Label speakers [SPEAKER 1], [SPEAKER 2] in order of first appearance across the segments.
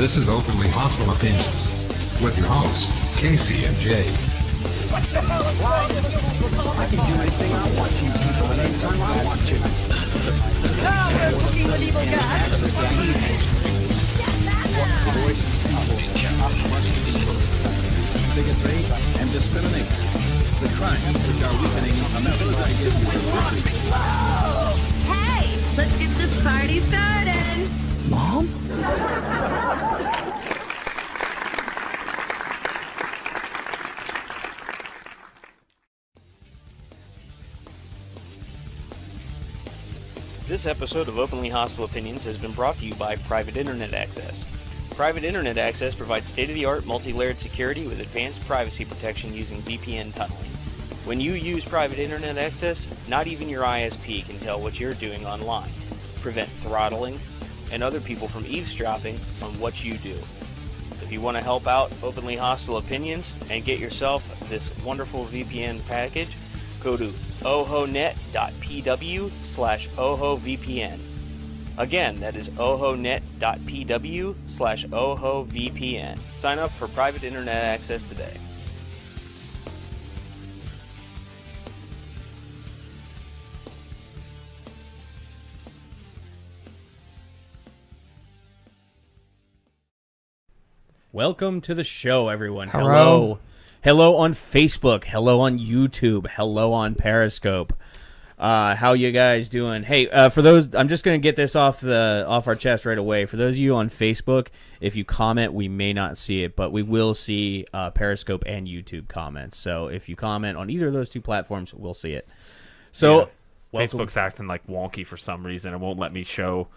[SPEAKER 1] This is Openly Hostile Opinions with your hosts, Casey and Jay. What the hell is wrong?
[SPEAKER 2] I can do anything I want to, people, and anytime I want to.
[SPEAKER 3] Now we're cooking with evil cats.
[SPEAKER 2] Bigotry and discrimination. The crimes which are weakening America's ideas
[SPEAKER 4] Hey, let's get this party started.
[SPEAKER 5] This episode of Openly Hostile Opinions has been brought to you by Private Internet Access. Private Internet Access provides state of the art multi layered security with advanced privacy protection using VPN tunneling. When you use private internet access, not even your ISP can tell what you're doing online, prevent throttling, and other people from eavesdropping on what you do. If you want to help out Openly Hostile Opinions and get yourself this wonderful VPN package, go to ohonet.pw slash ohovpn. Again, that is ohonet.pw slash ohovpn. Sign up for private internet access today.
[SPEAKER 6] Welcome to the show, everyone.
[SPEAKER 7] Hello.
[SPEAKER 6] Hello. Hello on Facebook. Hello on YouTube. Hello on Periscope. Uh, how you guys doing? Hey, uh, for those, I'm just gonna get this off the off our chest right away. For those of you on Facebook, if you comment, we may not see it, but we will see uh, Periscope and YouTube comments. So if you comment on either of those two platforms, we'll see it. So,
[SPEAKER 7] Yeah.
[SPEAKER 6] welcome-
[SPEAKER 7] Facebook's acting like wonky for some reason. It won't let me show.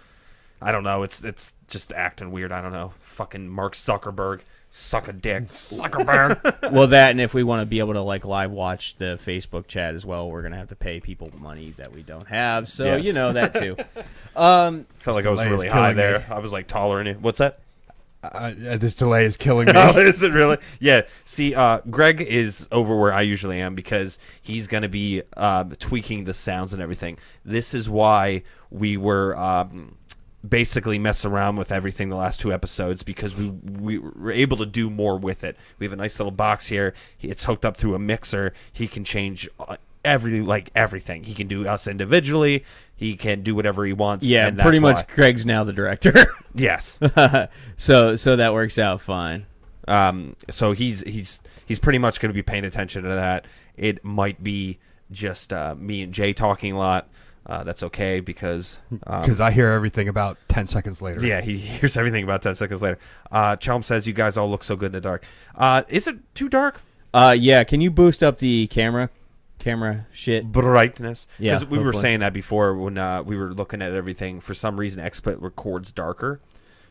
[SPEAKER 7] I don't know. It's it's just acting weird. I don't know. Fucking Mark Zuckerberg, suck a dick, Zuckerberg.
[SPEAKER 6] well, that and if we want to be able to like live watch the Facebook chat as well, we're gonna have to pay people money that we don't have. So
[SPEAKER 7] Yes.
[SPEAKER 6] you know that too. um,
[SPEAKER 7] felt like I was really high
[SPEAKER 8] killing me.
[SPEAKER 7] there. I was like taller than you. What's that?
[SPEAKER 8] Uh, uh, this delay is killing me.
[SPEAKER 7] Oh, is it really? Yeah. See, uh, Greg is over where I usually am because he's going to be um, tweaking the sounds and everything. This is why we were um, basically mess around with everything the last two episodes because we we were able to do more with it. We have a nice little box here. It's hooked up through a mixer. He can change. Uh, Every like everything, he can do us individually. He can do whatever he wants.
[SPEAKER 6] yeah,
[SPEAKER 7] and
[SPEAKER 6] pretty much.
[SPEAKER 7] why.
[SPEAKER 6] Greg's now the director,
[SPEAKER 7] Yes.
[SPEAKER 6] so so that works out fine.
[SPEAKER 7] Um, so he's he's he's pretty much going to be paying attention to that. It might be just uh, me and Jay talking a lot. Uh, that's okay because um,
[SPEAKER 8] Because I hear everything about 10 seconds later.
[SPEAKER 7] yeah, he hears everything about ten seconds later. Uh, Chelm says you guys all look so good in the dark. Uh, is it too dark?
[SPEAKER 6] Uh, yeah, can you boost up the camera, camera shit?
[SPEAKER 7] Brightness.
[SPEAKER 6] Yeah, because
[SPEAKER 7] we were saying that before when uh, we were looking at everything. For some reason, XSplit records darker.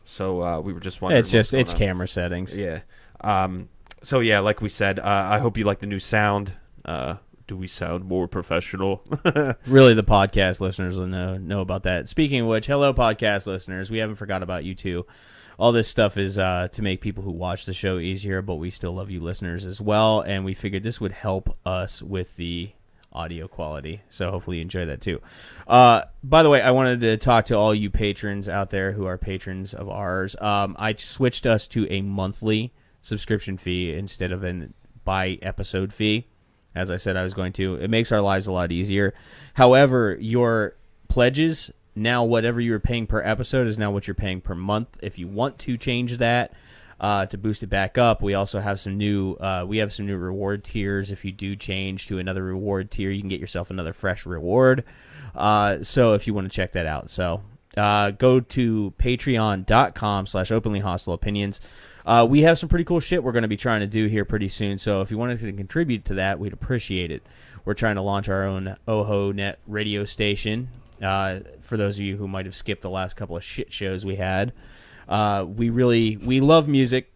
[SPEAKER 7] So uh, we were just wondering.
[SPEAKER 6] It's just it's
[SPEAKER 7] on.
[SPEAKER 6] camera settings.
[SPEAKER 7] Yeah. Um, so yeah, like we said, uh, I hope you like the new sound. Do we sound more professional?
[SPEAKER 6] Really, the podcast listeners will know know about that. Speaking of which, hello, podcast listeners. We haven't forgot about you too. All this stuff is uh, to make people who watch the show easier, but we still love you listeners as well. And we figured this would help us with the audio quality. So hopefully you enjoy that too. Uh, by the way, I wanted to talk to all you patrons out there who are patrons of ours. Um, I switched us to a monthly subscription fee instead of an by episode fee as I said I was going to. It makes our lives a lot easier. However, your pledges now whatever you were paying per episode is now what you're paying per month. If you want to change that uh, to boost it back up, we also have some new uh, we have some new reward tiers. If you do change to another reward tier, you can get yourself another fresh reward. Uh, so if you want to check that out, so uh, go to patreon.com slash openly hostile opinions. Uh, we have some pretty cool shit we're going to be trying to do here pretty soon. So if you wanted to contribute to that, we'd appreciate it. We're trying to launch our own Oho Net radio station. Uh, for those of you who might have skipped the last couple of shit shows we had, uh, we really we love music.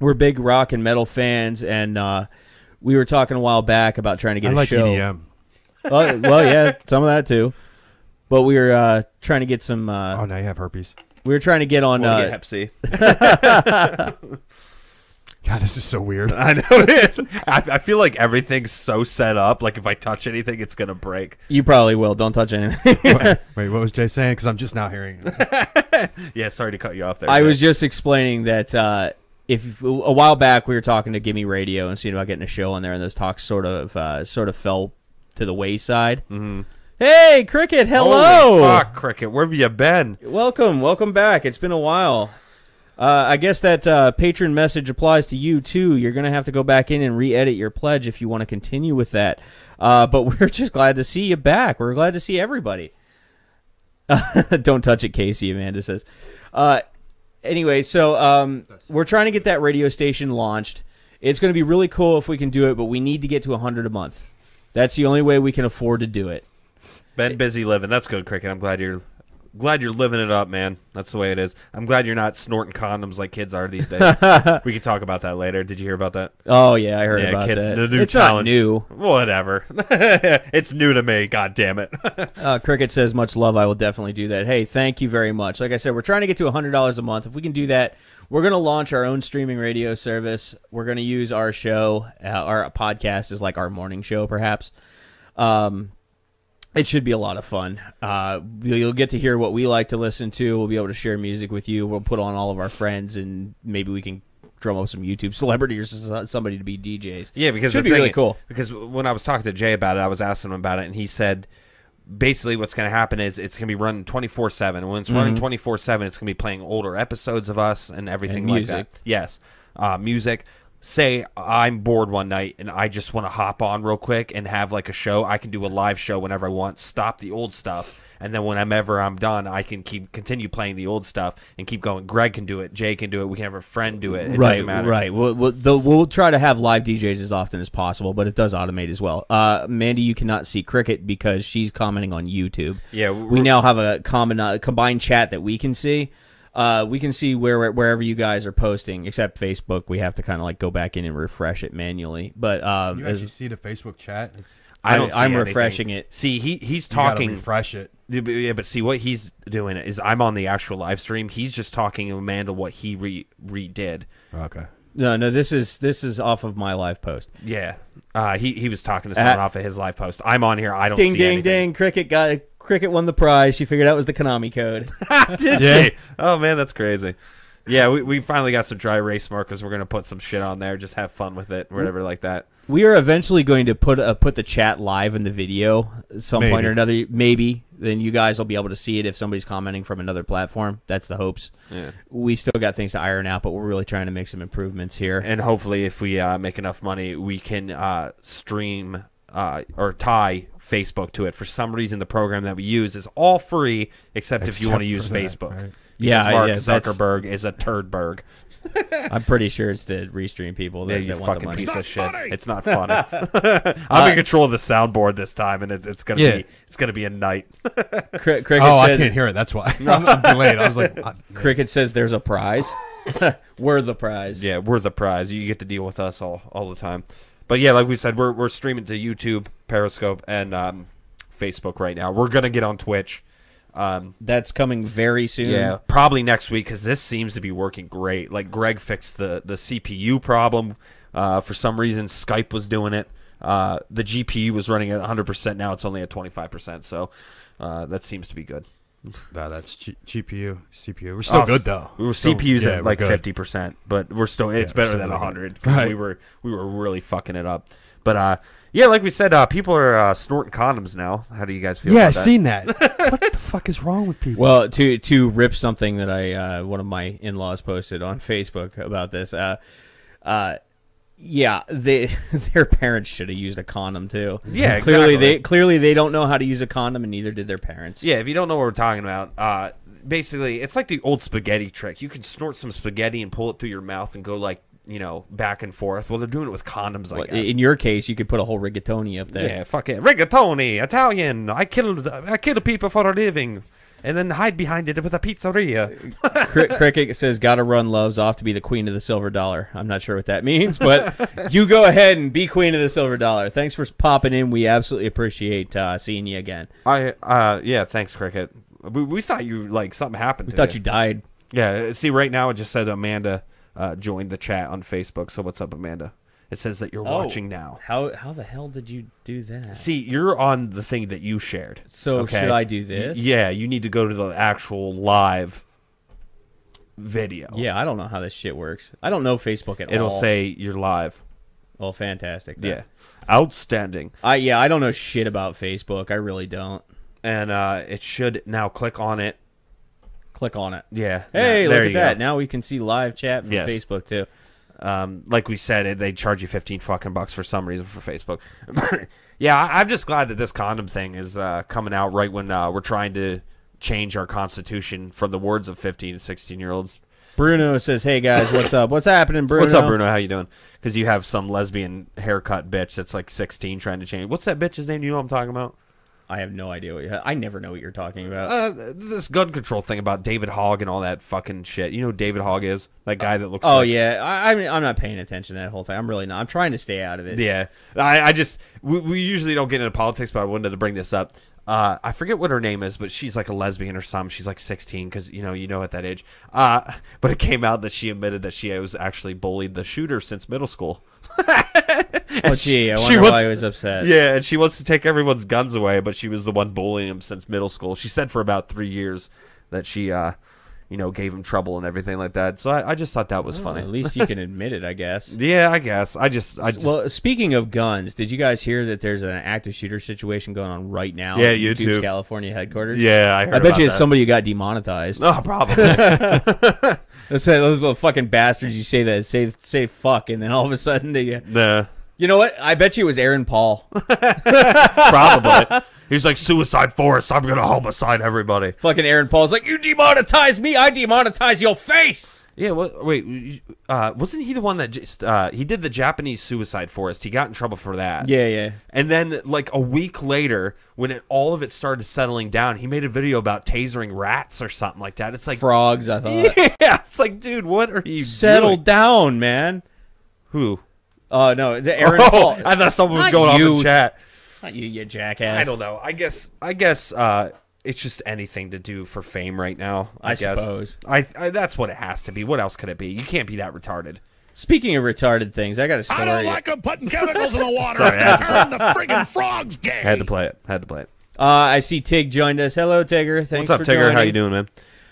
[SPEAKER 6] We're big rock and metal fans, and uh, we were talking a while back about trying to get
[SPEAKER 8] I
[SPEAKER 6] a
[SPEAKER 8] like
[SPEAKER 6] show.
[SPEAKER 8] EDM.
[SPEAKER 6] well, well, yeah, some of that too. But we were uh, trying to get some. Uh,
[SPEAKER 8] Oh, now you have herpes.
[SPEAKER 6] We were trying to get on.
[SPEAKER 7] Wanna
[SPEAKER 6] Uh,
[SPEAKER 7] get Hep C.
[SPEAKER 8] God, this is so weird.
[SPEAKER 7] I know it is. I, I feel like everything's so set up. Like if I touch anything, it's gonna break.
[SPEAKER 6] you probably will. Don't touch anything.
[SPEAKER 8] Wait, what was Jay saying? Because I'm just now hearing it.
[SPEAKER 7] yeah, sorry to cut you off there.
[SPEAKER 6] I
[SPEAKER 7] Jay.
[SPEAKER 6] was just explaining that uh, if a while back we were talking to Gimme Radio and seeing about getting a show on there, and those talks sort of uh, sort of fell to the wayside. Mm-hmm. Hey, Cricket! Hello.
[SPEAKER 7] Holy fuck, cricket. Where have you been?
[SPEAKER 6] Welcome, welcome back. It's been a while. Uh, I guess that uh, patron message applies to you too. You're gonna have to go back in and re-edit your pledge if you want to continue with that. Uh, but we're just glad to see you back. We're glad to see everybody. Don't touch it, Casey. Amanda says. Uh, anyway, so um, we're trying to get that radio station launched. It's going to be really cool if we can do it, but we need to get to 100 a month. That's the only way we can afford to do it.
[SPEAKER 7] Been busy living. That's good, cricket. I'm glad you're glad you're living it up, man. That's the way it is. I'm glad you're not snorting condoms like kids are these days. we can talk about that later. Did you hear about that?
[SPEAKER 6] Oh yeah, I heard
[SPEAKER 7] yeah,
[SPEAKER 6] about
[SPEAKER 7] kids.
[SPEAKER 6] that.
[SPEAKER 7] The new
[SPEAKER 6] it's
[SPEAKER 7] challenge.
[SPEAKER 6] not new.
[SPEAKER 7] Whatever. it's new to me. God damn it.
[SPEAKER 6] Uh, Cricket says, "Much love. I will definitely do that." Hey, thank you very much. Like I said, we're trying to get to hundred dollars a month. If we can do that, we're going to launch our own streaming radio service. We're going to use our show, uh, our podcast, as like our morning show, perhaps. Um, it should be a lot of fun. Uh, you'll get to hear what we like to listen to. We'll be able to share music with you. We'll put on all of our friends, and maybe we can drum up some YouTube celebrities or somebody to be DJs.
[SPEAKER 7] Yeah, because
[SPEAKER 6] should be really cool.
[SPEAKER 7] Because when I was talking to Jay about it, I was asking him about it, and he said basically what's going to happen is it's going to be running 24 7. When it's running 24 7, it's going to be playing older episodes of us and everything
[SPEAKER 6] And
[SPEAKER 7] like that. Yes. Uh, music. Say I'm bored one night and I just want to hop on real quick and have like a show. I can do a live show whenever I want. Stop the old stuff. And then whenever I'm done, I can keep continue playing the old stuff and keep going. Greg can do it. Jay can do it. We can have a friend do it. It
[SPEAKER 6] right,
[SPEAKER 7] doesn't matter.
[SPEAKER 6] right. We'll, we'll, the, we'll try to have live DJs as often as possible, but it does automate as well. Uh, Mandy, you cannot see Cricket because she's commenting on YouTube.
[SPEAKER 7] Yeah,
[SPEAKER 6] we now have a common uh, combined chat that we can see. Uh, we can see where wherever you guys are posting, except Facebook. We have to kind of like go back in and refresh it manually. But um,
[SPEAKER 8] You
[SPEAKER 6] as-
[SPEAKER 8] actually see the Facebook chat? It's,
[SPEAKER 7] I don't.
[SPEAKER 6] I- I'm
[SPEAKER 7] anything.
[SPEAKER 6] refreshing it.
[SPEAKER 7] See, he he's
[SPEAKER 8] you
[SPEAKER 7] talking.
[SPEAKER 8] refresh it.
[SPEAKER 7] Yeah, but- see what he's doing is I'm on the actual live stream. He's just talking to Amanda what he re redid.
[SPEAKER 8] Okay.
[SPEAKER 6] no, no, this is this is off of my live post.
[SPEAKER 7] Yeah, uh, he he was talking to someone
[SPEAKER 6] Uh,
[SPEAKER 7] off of his live post. I'm on here. I don't
[SPEAKER 6] Ding,
[SPEAKER 7] see
[SPEAKER 6] ding,
[SPEAKER 7] anything.
[SPEAKER 6] ding! Cricket got Cricket won the prize. She figured out it was the Konami code.
[SPEAKER 7] Did
[SPEAKER 8] Yeah.
[SPEAKER 7] she? Oh man, that's crazy. Yeah, we, we finally got some dry erase markers. We're gonna put some shit on there. Just have fun with it, whatever like that.
[SPEAKER 6] We are eventually going to put uh, put the chat live in the video at some point or another. Maybe then you guys will be able to see it if somebody's commenting from another platform. That's the hopes.
[SPEAKER 7] Yeah.
[SPEAKER 6] We still got things to iron out, but we're really trying to make some improvements here.
[SPEAKER 7] And hopefully, if we uh, make enough money, we can uh, stream uh, or tie Facebook to it. For some reason, the program that we use is all free, except, if you want to use
[SPEAKER 8] that,
[SPEAKER 7] Facebook.
[SPEAKER 8] right.
[SPEAKER 6] Yeah,
[SPEAKER 7] Mark
[SPEAKER 6] yeah,
[SPEAKER 7] Zuckerberg is a turdberg.
[SPEAKER 6] I'm pretty sure it's the restream people that,
[SPEAKER 7] Yeah, you
[SPEAKER 6] that want the
[SPEAKER 7] fucking
[SPEAKER 6] money.
[SPEAKER 7] piece of shit. It's not funny. I'm in control of the soundboard this time, and it's, it's gonna
[SPEAKER 8] Yeah.
[SPEAKER 7] be it's gonna be a night.
[SPEAKER 6] Cri- Cricket
[SPEAKER 8] Oh, I can't hear it. That's why. I'm, I'm delayed. I was like, uh,
[SPEAKER 6] Cricket says there's a prize. we're the prize.
[SPEAKER 7] yeah, we're the prize. You get to deal with us all all the time. But yeah, like we said, we're we're streaming to YouTube, Periscope, and um, Facebook right now. We're gonna get on Twitch. Um,
[SPEAKER 6] That's coming very soon.
[SPEAKER 7] Yeah, probably next week because this seems to be working great. Like Greg fixed the the CPU problem. Uh, for some reason, Skype was doing it. Uh, the GPU was running at 100%. Now it's only at 25%. So uh, that seems to be good.
[SPEAKER 8] no, that's G- GPU, CPU. We're still
[SPEAKER 7] Oh,
[SPEAKER 8] good though.
[SPEAKER 7] We were
[SPEAKER 8] Still-
[SPEAKER 7] CPU's
[SPEAKER 8] yeah,
[SPEAKER 7] at
[SPEAKER 8] we're
[SPEAKER 7] like
[SPEAKER 8] good.
[SPEAKER 7] 50%, but we're still it's
[SPEAKER 8] Yeah,
[SPEAKER 7] better
[SPEAKER 8] still
[SPEAKER 7] than
[SPEAKER 8] really
[SPEAKER 7] 100
[SPEAKER 8] good.
[SPEAKER 7] 'cause we were we were really fucking it up. But uh, yeah, like we said, uh, people are uh, snorting condoms now. How do you guys feel?
[SPEAKER 8] Yeah,
[SPEAKER 7] I've that?
[SPEAKER 8] seen that. what the fuck is wrong with people?
[SPEAKER 6] Well, to to rip something that I uh, one of my in laws posted on Facebook about this. Uh, uh, yeah, they their parents should have used a condom too.
[SPEAKER 7] Yeah,
[SPEAKER 6] clearly
[SPEAKER 7] exactly.
[SPEAKER 6] they clearly they don't know how to use a condom, and neither did their parents.
[SPEAKER 7] Yeah, if you don't know what we're talking about, uh, basically, it's like the old spaghetti trick. You can snort some spaghetti and pull it through your mouth and go like, you know, back and forth. Well, they're doing it with condoms, I
[SPEAKER 6] Well,
[SPEAKER 7] guess.
[SPEAKER 6] in your case, you could put a whole rigatoni up there.
[SPEAKER 7] yeah, fuck it. Rigatoni, Italian. I killed, I killed people for a living, and then hide behind it with a pizzeria.
[SPEAKER 6] Cri- Cricket says, "Gotta run, loves off to be the queen of the silver dollar." I'm not sure what that means, but you go ahead and be queen of the silver dollar. Thanks for popping in. We absolutely appreciate uh, seeing you again.
[SPEAKER 7] I, uh, yeah, thanks, Cricket. We, we thought you like something happened.
[SPEAKER 6] We thought you died.
[SPEAKER 7] Yeah, see, right now it just said Amanda uh, joined the chat on Facebook. So what's up, Amanda? It says that you're
[SPEAKER 6] Oh.
[SPEAKER 7] watching now.
[SPEAKER 6] How how the hell did you do that?
[SPEAKER 7] See, you're on the thing that you shared.
[SPEAKER 6] So
[SPEAKER 7] okay?
[SPEAKER 6] should I do this?
[SPEAKER 7] Yeah, you need to go to the actual live video.
[SPEAKER 6] Yeah, I don't know how this shit works. I don't know Facebook at all.
[SPEAKER 7] It'll say you're live.
[SPEAKER 6] well, fantastic. then.
[SPEAKER 7] Yeah. Outstanding.
[SPEAKER 6] I yeah, I don't know shit about Facebook. I really don't.
[SPEAKER 7] And uh, it should now click on it.
[SPEAKER 6] Click on it.
[SPEAKER 7] Yeah.
[SPEAKER 6] Hey, look at that.
[SPEAKER 7] go.
[SPEAKER 6] Now we can see live chat from
[SPEAKER 7] Yes.
[SPEAKER 6] Facebook too.
[SPEAKER 7] Um, like we said, they charge you 15 fucking bucks for some reason for Facebook. yeah, I, I'm just glad that this condom thing is uh, coming out right when uh, we're trying to change our constitution from the words of 15 to 16 year olds.
[SPEAKER 6] Bruno says, "Hey guys, what's up? What's happening, Bruno?
[SPEAKER 7] What's up, Bruno? How you doing? Because you have some lesbian haircut bitch that's like 16 trying to change. What's that bitch's name? You know what I'm talking about?
[SPEAKER 6] I have no idea what you. I never know what you're talking about.
[SPEAKER 7] Uh, this gun control thing about David Hogg and all that fucking shit. You know who David Hogg is? That guy that looks.
[SPEAKER 6] oh
[SPEAKER 7] like,
[SPEAKER 6] yeah, I, mean, I'm not paying attention to that whole thing. I'm really not. I'm trying to stay out of it.
[SPEAKER 7] Yeah, I, I just we, we usually don't get into politics, but I wanted to bring this up. Uh, I forget what her name is, but she's like a lesbian or something. She's like 16 because you know you know at that age. Uh, but it came out that she admitted that she was actually bullied the shooter since middle school.
[SPEAKER 6] Oh gee, I
[SPEAKER 7] She
[SPEAKER 6] wonder
[SPEAKER 7] wants-
[SPEAKER 6] why he was upset.
[SPEAKER 7] Yeah, and she wants to take everyone's guns away, but she was the one bullying him since middle school. She said for about three years that she, uh, you know, gave him trouble and everything like that. So I, I just thought that was
[SPEAKER 6] Well,
[SPEAKER 7] funny.
[SPEAKER 6] At least you can admit it, I guess.
[SPEAKER 7] Yeah, I guess. I just, I just.
[SPEAKER 6] well, speaking of guns, did you guys hear that there's an active shooter situation going on right now?
[SPEAKER 7] Yeah,
[SPEAKER 6] YouTube's
[SPEAKER 7] YouTube.
[SPEAKER 6] California headquarters.
[SPEAKER 7] yeah, I heard.
[SPEAKER 6] I bet you it's somebody who got demonetized.
[SPEAKER 7] Oh, probably.
[SPEAKER 6] Say those little fucking bastards. You say that, say say fuck, and then all of a sudden they.
[SPEAKER 7] nah,
[SPEAKER 6] You know what? I bet you it was Aaron Paul.
[SPEAKER 7] probably. He's like suicide forest. I'm gonna homicide everybody.
[SPEAKER 6] fucking Aaron Paul's like, you demonetize me, I demonetize your face.
[SPEAKER 7] Yeah. What, wait. Uh, wasn't he the one that just? Uh, he did the Japanese suicide forest. He got in trouble for that.
[SPEAKER 6] Yeah, yeah.
[SPEAKER 7] And then, like a week later, when it, all of it started settling down, he made a video about tasering rats or something like that. It's like,
[SPEAKER 6] Frogs, I thought.
[SPEAKER 7] yeah, it's like, dude, what are you
[SPEAKER 6] Settle
[SPEAKER 7] doing?
[SPEAKER 6] down, man.
[SPEAKER 7] Who?
[SPEAKER 6] Uh, no, Aaron
[SPEAKER 7] oh,
[SPEAKER 6] Paul.
[SPEAKER 7] I thought someone was
[SPEAKER 6] Not
[SPEAKER 7] going off
[SPEAKER 6] you.
[SPEAKER 7] in chat.
[SPEAKER 6] Not you, you jackass.
[SPEAKER 7] I don't know. I guess. I guess. Uh, it's just anything to do for fame right now. I,
[SPEAKER 6] I
[SPEAKER 7] guess.
[SPEAKER 6] suppose.
[SPEAKER 7] I, I. That's what it has to be. What else could it be? You can't be that retarded.
[SPEAKER 6] Speaking of retarded things, I got a story.
[SPEAKER 9] I don't like them putting chemicals in the water.
[SPEAKER 7] Sorry, I had to-
[SPEAKER 9] Turn the friggin' frogs gay.
[SPEAKER 7] Had to play it. Had to play it.
[SPEAKER 6] uh, I see Tig joined us. Hello, Tigger. Thanks for watching.
[SPEAKER 7] What's up,
[SPEAKER 6] for
[SPEAKER 7] Tigger? How you doing, man?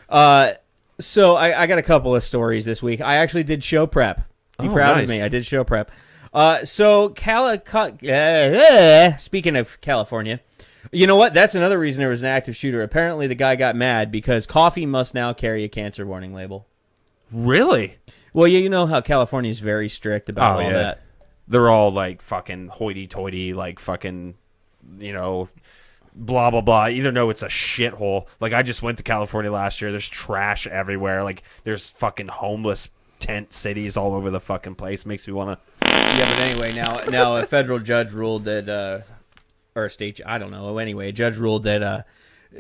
[SPEAKER 6] Uh, so I, I got a couple of stories this week. I actually did show prep. Be
[SPEAKER 7] Oh,
[SPEAKER 6] proud
[SPEAKER 7] nice.
[SPEAKER 6] of me. I did show prep. Uh, so Cali- uh, speaking of California, you know what? That's another reason there was an active shooter. Apparently, the guy got mad because coffee must now carry a cancer warning label.
[SPEAKER 7] Really?
[SPEAKER 6] Well, yeah, you know how California is very strict about
[SPEAKER 7] Oh,
[SPEAKER 6] all
[SPEAKER 7] yeah.
[SPEAKER 6] that.
[SPEAKER 7] They're all like fucking hoity-toity, like fucking, you know, blah blah blah. Either know it's a shithole. Like I just went to California last year. There's trash everywhere. Like there's fucking homeless tent cities all over the fucking place. Makes me want to.
[SPEAKER 6] Yeah, but anyway, now now a federal judge ruled that, uh, or a state, I don't know. Anyway, a judge ruled that uh,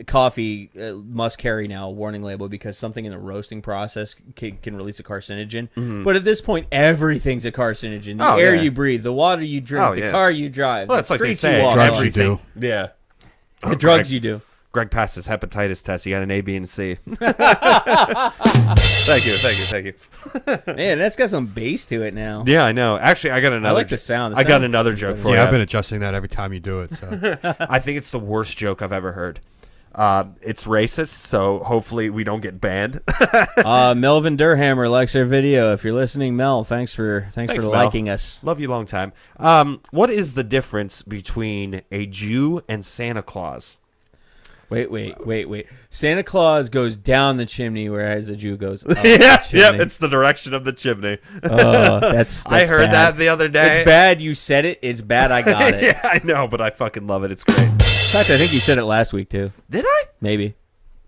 [SPEAKER 6] coffee uh, must carry now a warning label because something in the roasting process can, can release a carcinogen. But at this point, everything's a carcinogen. The
[SPEAKER 7] Mm-hmm. Oh,
[SPEAKER 6] air
[SPEAKER 7] yeah.
[SPEAKER 6] you breathe, the water you drink,
[SPEAKER 7] Oh,
[SPEAKER 6] the
[SPEAKER 7] yeah.
[SPEAKER 6] car you drive,
[SPEAKER 7] Well,
[SPEAKER 6] the
[SPEAKER 7] that's like they
[SPEAKER 6] streets
[SPEAKER 7] say.
[SPEAKER 6] you walk
[SPEAKER 8] Drugs
[SPEAKER 6] on,
[SPEAKER 8] you do.
[SPEAKER 7] Yeah.
[SPEAKER 6] the drugs you do.
[SPEAKER 7] Greg passed his hepatitis test. He got an A, B, and C. thank you, thank you, thank you.
[SPEAKER 6] Man, that's got some bass to it now.
[SPEAKER 7] Yeah, I know. Actually, I got another.
[SPEAKER 6] I like the sound. The
[SPEAKER 7] I got another joke for you.
[SPEAKER 8] yeah,
[SPEAKER 7] you.
[SPEAKER 8] I've been adjusting that every time you do it. So
[SPEAKER 7] I think it's the worst joke I've ever heard. Uh, it's racist, so hopefully we don't get banned.
[SPEAKER 6] Uh, Melvin Durhammer likes our video. If you're listening, Mel, thanks for thanks,
[SPEAKER 7] Thanks,
[SPEAKER 6] for
[SPEAKER 7] Mel.
[SPEAKER 6] liking us.
[SPEAKER 7] Love you long time. Um, what is the difference between a Jew and Santa Claus?
[SPEAKER 6] Wait, wait, wait, wait. Santa Claus goes down the chimney, whereas the Jew goes up
[SPEAKER 7] yeah, it's the direction of the chimney.
[SPEAKER 6] Oh, that's,
[SPEAKER 7] I heard
[SPEAKER 6] bad.
[SPEAKER 7] that the other day.
[SPEAKER 6] It's bad you said it. It's bad I got it.
[SPEAKER 7] yeah, I know, but I fucking love it. It's great.
[SPEAKER 6] In fact, I think you said it last week too.
[SPEAKER 7] Did I?
[SPEAKER 6] Maybe.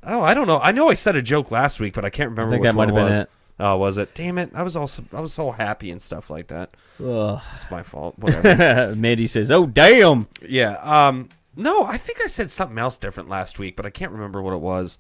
[SPEAKER 7] Oh, I don't know. I know I said a joke last week, but I can't remember
[SPEAKER 6] I think
[SPEAKER 7] which
[SPEAKER 6] that might
[SPEAKER 7] one
[SPEAKER 6] have been
[SPEAKER 7] was.
[SPEAKER 6] it.
[SPEAKER 7] Oh, was it? Damn it! I was also I was so happy and stuff like that.
[SPEAKER 6] Ugh.
[SPEAKER 7] It's my fault. Whatever.
[SPEAKER 6] Mandy says, "Oh damn."
[SPEAKER 7] yeah. Um. No, I think I said something else different last week, but I can't remember what it was.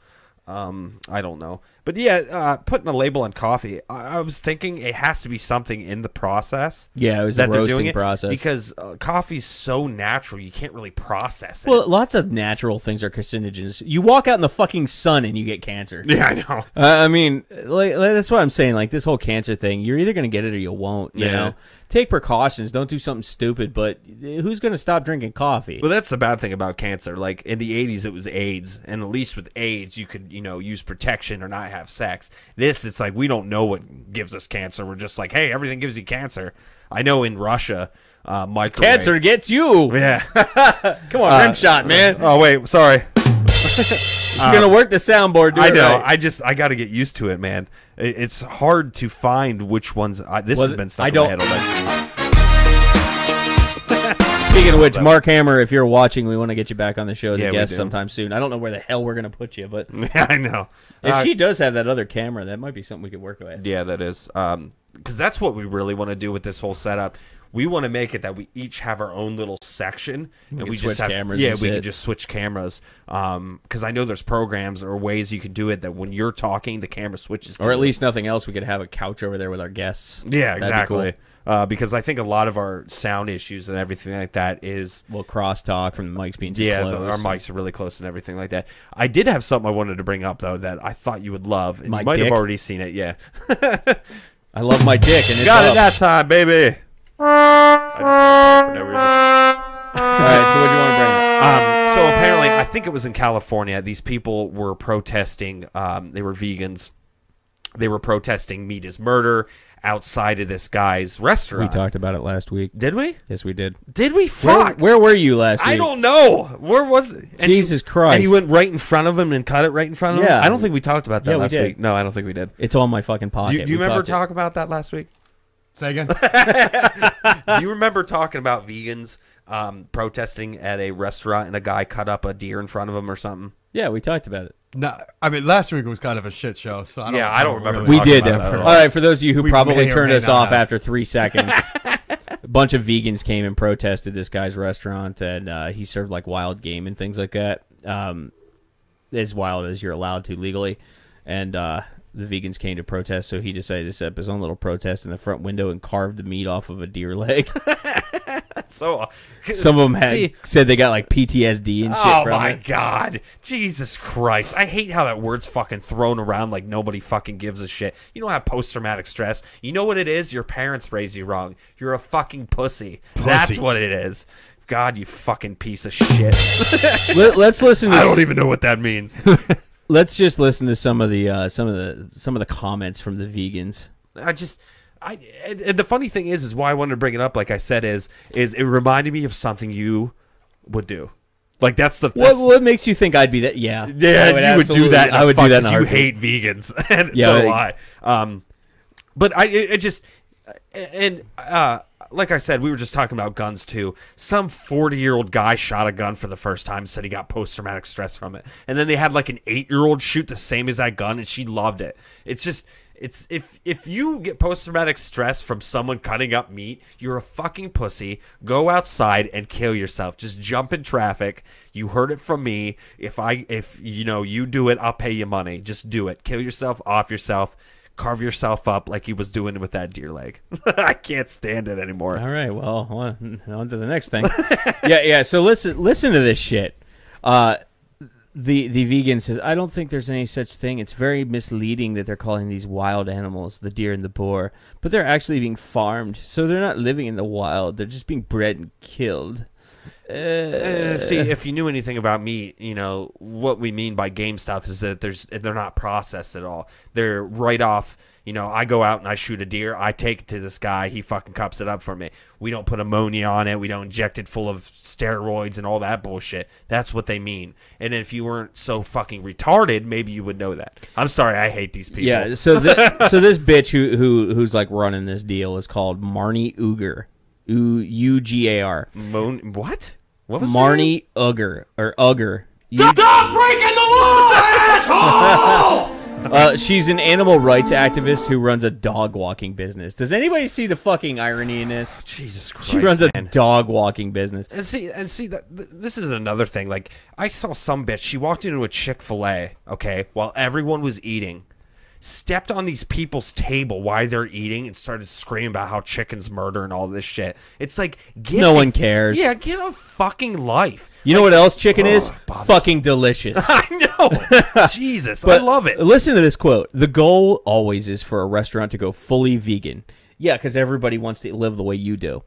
[SPEAKER 7] Um. I don't know. But yeah, uh, putting a label on coffee, I, I was thinking it has to be something in the process.
[SPEAKER 6] Yeah, it was
[SPEAKER 7] that
[SPEAKER 6] a roasting process.
[SPEAKER 7] because uh, coffee's so natural you can't really process it.
[SPEAKER 6] well, lots of natural things are carcinogens. You walk out in the fucking sun and you get cancer.
[SPEAKER 7] yeah, I know.
[SPEAKER 6] Uh, I mean, like, like, that's what I'm saying. Like this whole cancer thing, you're either gonna get it or you won't. You
[SPEAKER 7] Yeah.
[SPEAKER 6] know, take precautions. Don't do something stupid. But who's gonna stop drinking coffee?
[SPEAKER 7] Well, that's the bad thing about cancer. Like in the '80s, it was AIDS, and at least with AIDS, you could, you know, use protection or not have sex. This, it's like we don't know what gives us cancer. We're just like, hey, everything gives you cancer. I know in Russia, uh, microwave.
[SPEAKER 6] Cancer gets you.
[SPEAKER 7] Yeah.
[SPEAKER 6] Come on, rim shot, man.
[SPEAKER 7] oh wait, sorry.
[SPEAKER 6] You're gonna work the soundboard.
[SPEAKER 7] I know.
[SPEAKER 6] right.
[SPEAKER 7] I just I got to get used to it, man. It, it's hard to find which ones. I, this
[SPEAKER 6] Was
[SPEAKER 7] has
[SPEAKER 6] it-
[SPEAKER 7] been stuck
[SPEAKER 6] I
[SPEAKER 7] in
[SPEAKER 6] don't-
[SPEAKER 7] my head all day.
[SPEAKER 6] Speaking of which, Mark Hammer, if you're watching, we want to get you back on the show as
[SPEAKER 7] Yeah,
[SPEAKER 6] a guest sometime soon. I don't know where the hell we're gonna put you, but
[SPEAKER 7] Yeah, I know.
[SPEAKER 6] if
[SPEAKER 7] Uh,
[SPEAKER 6] she does have that other camera, that might be something we could work with.
[SPEAKER 7] Yeah, that is. Um, because that's what we really want to do with this whole setup. We want to make it that we each have our own little section, and we just have
[SPEAKER 6] cameras
[SPEAKER 7] Yeah, we can just switch cameras. Um, because I know there's programs or ways you can do it that when you're talking, the camera switches.
[SPEAKER 6] Or at least nothing else, we could have a couch over there with our guests.
[SPEAKER 7] Yeah,
[SPEAKER 6] That'd
[SPEAKER 7] exactly. Uh, because I think a lot of our sound issues and everything like that is
[SPEAKER 6] We'll crosstalk from the mics being too
[SPEAKER 7] yeah,
[SPEAKER 6] close.
[SPEAKER 7] our mics are really close and everything like that. I did have something I wanted to bring up though that I thought you would love, and
[SPEAKER 6] My
[SPEAKER 7] you might
[SPEAKER 6] dick?
[SPEAKER 7] have already seen it. Yeah,
[SPEAKER 6] I love my dick, and it's
[SPEAKER 7] got
[SPEAKER 6] up.
[SPEAKER 7] it that time, baby. I just for no reason.
[SPEAKER 6] All right, so what do you want to bring?
[SPEAKER 7] Um, so apparently, I think it was in California. These people were protesting. Um, they were vegans. They were protesting meat is murder outside of this guy's restaurant.
[SPEAKER 6] We talked about it last week.
[SPEAKER 7] Did we?
[SPEAKER 6] Yes, we did.
[SPEAKER 7] Did we?
[SPEAKER 6] Where,
[SPEAKER 7] Fuck.
[SPEAKER 6] where were you last week?
[SPEAKER 7] I don't know. Where was it? And
[SPEAKER 6] Jesus
[SPEAKER 7] he,
[SPEAKER 6] Christ.
[SPEAKER 7] And he went right in front of him and cut it right in front of him?
[SPEAKER 6] Yeah.
[SPEAKER 7] I don't think we talked about that
[SPEAKER 6] Yeah, we
[SPEAKER 7] last
[SPEAKER 6] did.
[SPEAKER 7] week. No, I don't think we did.
[SPEAKER 6] It's on my fucking pocket.
[SPEAKER 7] Do you, do you
[SPEAKER 6] We
[SPEAKER 7] remember
[SPEAKER 6] talked it.
[SPEAKER 7] talking about that last week?
[SPEAKER 8] Say again.
[SPEAKER 7] do you remember talking about vegans um, protesting at a restaurant and a guy cut up a deer in front of him or something?
[SPEAKER 6] Yeah, we talked about it.
[SPEAKER 8] No, I mean last week was kind of a shit show. So I don't.
[SPEAKER 7] Yeah, I don't remember
[SPEAKER 6] We did.
[SPEAKER 7] about that at
[SPEAKER 6] All
[SPEAKER 7] all.
[SPEAKER 6] right, for those of you who
[SPEAKER 8] We
[SPEAKER 6] probably turned us off
[SPEAKER 8] have.
[SPEAKER 6] after three seconds, a bunch of vegans came and protested this guy's restaurant, and uh, he served like wild game and things like that, um, as wild as you're allowed to legally. And uh, the vegans came to protest, so he decided to set up his own little protest in the front window and carved the meat off of a deer leg.
[SPEAKER 7] So
[SPEAKER 6] Some of them had
[SPEAKER 7] See,
[SPEAKER 6] said they got like PTSD and shit
[SPEAKER 7] Oh my
[SPEAKER 6] it.
[SPEAKER 7] god. Jesus Christ. I hate how that word's fucking thrown around like nobody fucking gives a shit. You don't have post traumatic stress. You know what it is? Your parents raised you wrong. You're a fucking pussy. That's what it is. God, you fucking piece of shit.
[SPEAKER 6] Let, us listen. To
[SPEAKER 7] I don't even know what that means.
[SPEAKER 6] let's just listen to some of the uh, some of the some of the comments from the vegans.
[SPEAKER 7] I just I and, and the funny thing is is why I wanted to bring it up like I said is is it reminded me of something you would do. Like that's the
[SPEAKER 6] What,
[SPEAKER 7] that's,
[SPEAKER 6] what makes you think I'd be that? Yeah,
[SPEAKER 7] Yeah,
[SPEAKER 6] I
[SPEAKER 7] you would do that.
[SPEAKER 6] I would do that. In a
[SPEAKER 7] 'cause you hate vegans, and
[SPEAKER 6] Yeah,
[SPEAKER 7] so do I. Um, but I, it, it just, and uh, like I said, we were just talking about guns too. Some forty-year-old guy shot a gun for the first time, said he got post-traumatic stress from it, and then they had like an eight-year-old shoot the same as that gun, and she loved it. It's just. It's if if you get post traumatic stress from someone cutting up meat, you're a fucking pussy. Go outside and kill yourself. Just jump in traffic. You heard it from me. If I if you know you do it, I'll pay you money. Just do it. Kill yourself, off yourself, carve yourself up like he was doing with that deer leg. I can't stand it anymore.
[SPEAKER 6] All right, well, on to the next thing. yeah, yeah. So listen, listen to this shit. Uh, the the vegan says, I don't think there's any such thing. It's very misleading that they're calling these wild animals the deer and the boar, but they're actually being farmed, so they're not living in the wild. They're just being bred and killed.
[SPEAKER 7] Uh, see, if you knew anything about meat, you know what we mean by game stuff is that there's they're not processed at all. They're right off. You know, I go out and I shoot a deer. I take it to this guy. He fucking cups it up for me. We don't put ammonia on it. We don't inject it full of steroids and all that bullshit. That's what they mean. And if you weren't so fucking retarded, maybe you would know that. I'm sorry, I hate these people.
[SPEAKER 6] Yeah. So th- so this bitch who who who's like running this deal is called Marni Ugar, U U G A R.
[SPEAKER 7] Moan, what? What was?
[SPEAKER 6] Marnie Uger or Ugger.
[SPEAKER 9] Stop breaking the law, asshole!
[SPEAKER 6] Uh, she's an animal rights activist who runs a dog walking business. Does anybody see the fucking irony in this?
[SPEAKER 7] Jesus Christ.
[SPEAKER 6] She runs a dog walking business.
[SPEAKER 7] And see, and see that th- this is another thing. Like I saw some bitch. She walked into a Chick Fil A, okay, while everyone was eating, stepped on these people's table while they're eating, and started screaming about how chickens murder and all this shit. It's like get
[SPEAKER 6] No one cares.
[SPEAKER 7] Yeah, get a fucking life.
[SPEAKER 6] You know what else chicken is?
[SPEAKER 7] Ugh, bothers-
[SPEAKER 6] Fucking delicious.
[SPEAKER 7] I know. Jesus, but I love it.
[SPEAKER 6] Listen to this quote. The goal always is for a restaurant to go fully vegan. Yeah, because everybody wants to live the way you do.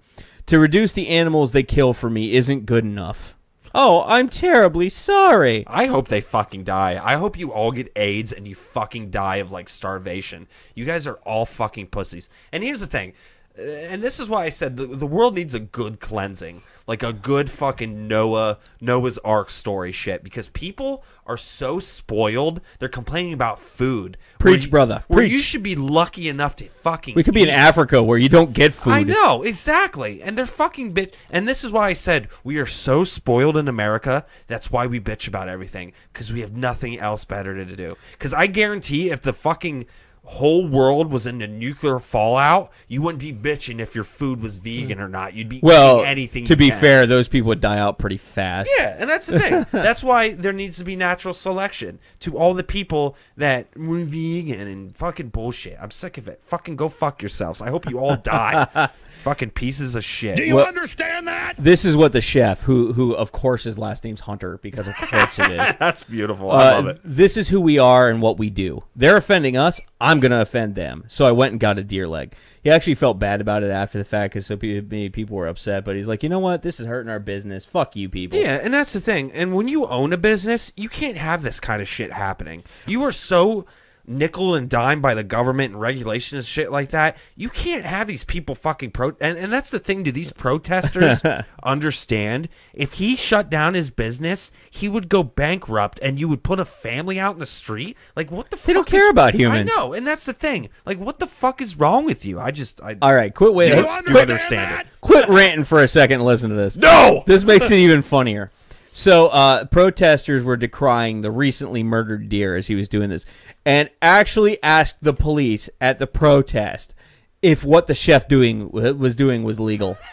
[SPEAKER 6] To reduce the animals they kill for me isn't good enough. Oh, I'm terribly sorry.
[SPEAKER 7] I hope they fucking die. I hope you all get AIDS and you fucking die of like starvation. You guys are all fucking pussies. And here's the thing, and this is why I said the, the world needs a good cleansing, like a good fucking Noah Noah's Ark story shit. Because people are so spoiled, they're complaining about food.
[SPEAKER 6] Preach,
[SPEAKER 7] you-
[SPEAKER 6] brother,
[SPEAKER 7] Where you should be lucky enough to fucking.
[SPEAKER 6] We could be in. Africa where you don't get food.
[SPEAKER 7] I know exactly, and they're fucking bitch. And this is why I said we are so spoiled in America. That's why we bitch about everything because we have nothing else better to do. Because I guarantee, if the fucking whole world was in a nuclear fallout, you wouldn't be bitching if your food was vegan or not. You'd be
[SPEAKER 6] Well,
[SPEAKER 7] eating anything.
[SPEAKER 6] to be
[SPEAKER 7] can.
[SPEAKER 6] fair, those people would die out pretty fast.
[SPEAKER 7] Yeah, and that's the thing. that's why there needs to be natural selection to all the people that were vegan and fucking bullshit. I'm sick of it. Fucking go fuck yourselves. I hope you all die. fucking pieces of shit.
[SPEAKER 9] Do you
[SPEAKER 6] Well-
[SPEAKER 9] understand that?
[SPEAKER 6] This is what the chef, who who of course his last name's Hunter, because of course it is.
[SPEAKER 7] That's beautiful. I
[SPEAKER 6] Uh,
[SPEAKER 7] love it.
[SPEAKER 6] This is who we are and what we do. They're offending us. I'm gonna offend them. So I went and got a deer leg. He actually felt bad about it after the fact because so many people were upset. But he's like, you know what? This is hurting our business. Fuck you, people.
[SPEAKER 7] Yeah, and that's the thing. And when you own a business, you can't have this kind of shit happening. You are so nickel and dime by the government and regulations and shit like that. You can't have these people fucking pro. And, and that's the thing. Do these protesters understand? If he shut down his business, he would go bankrupt, and you would put a family out in the street. Like what the?
[SPEAKER 6] Fuck They don't
[SPEAKER 7] fuck
[SPEAKER 6] care
[SPEAKER 7] is-
[SPEAKER 6] about humans.
[SPEAKER 7] I know, and that's the thing. Like what the fuck is wrong with you? I just. I,
[SPEAKER 6] All right, quit
[SPEAKER 7] you,
[SPEAKER 6] waiting.
[SPEAKER 7] you
[SPEAKER 9] understand
[SPEAKER 7] understand
[SPEAKER 9] that?
[SPEAKER 7] it.
[SPEAKER 6] Quit ranting for a second and listen to this.
[SPEAKER 7] No.
[SPEAKER 6] This makes it even funnier. So, uh, protesters were decrying the recently murdered deer as he was doing this, and actually asked the police at the protest if what the chef doing was doing was legal.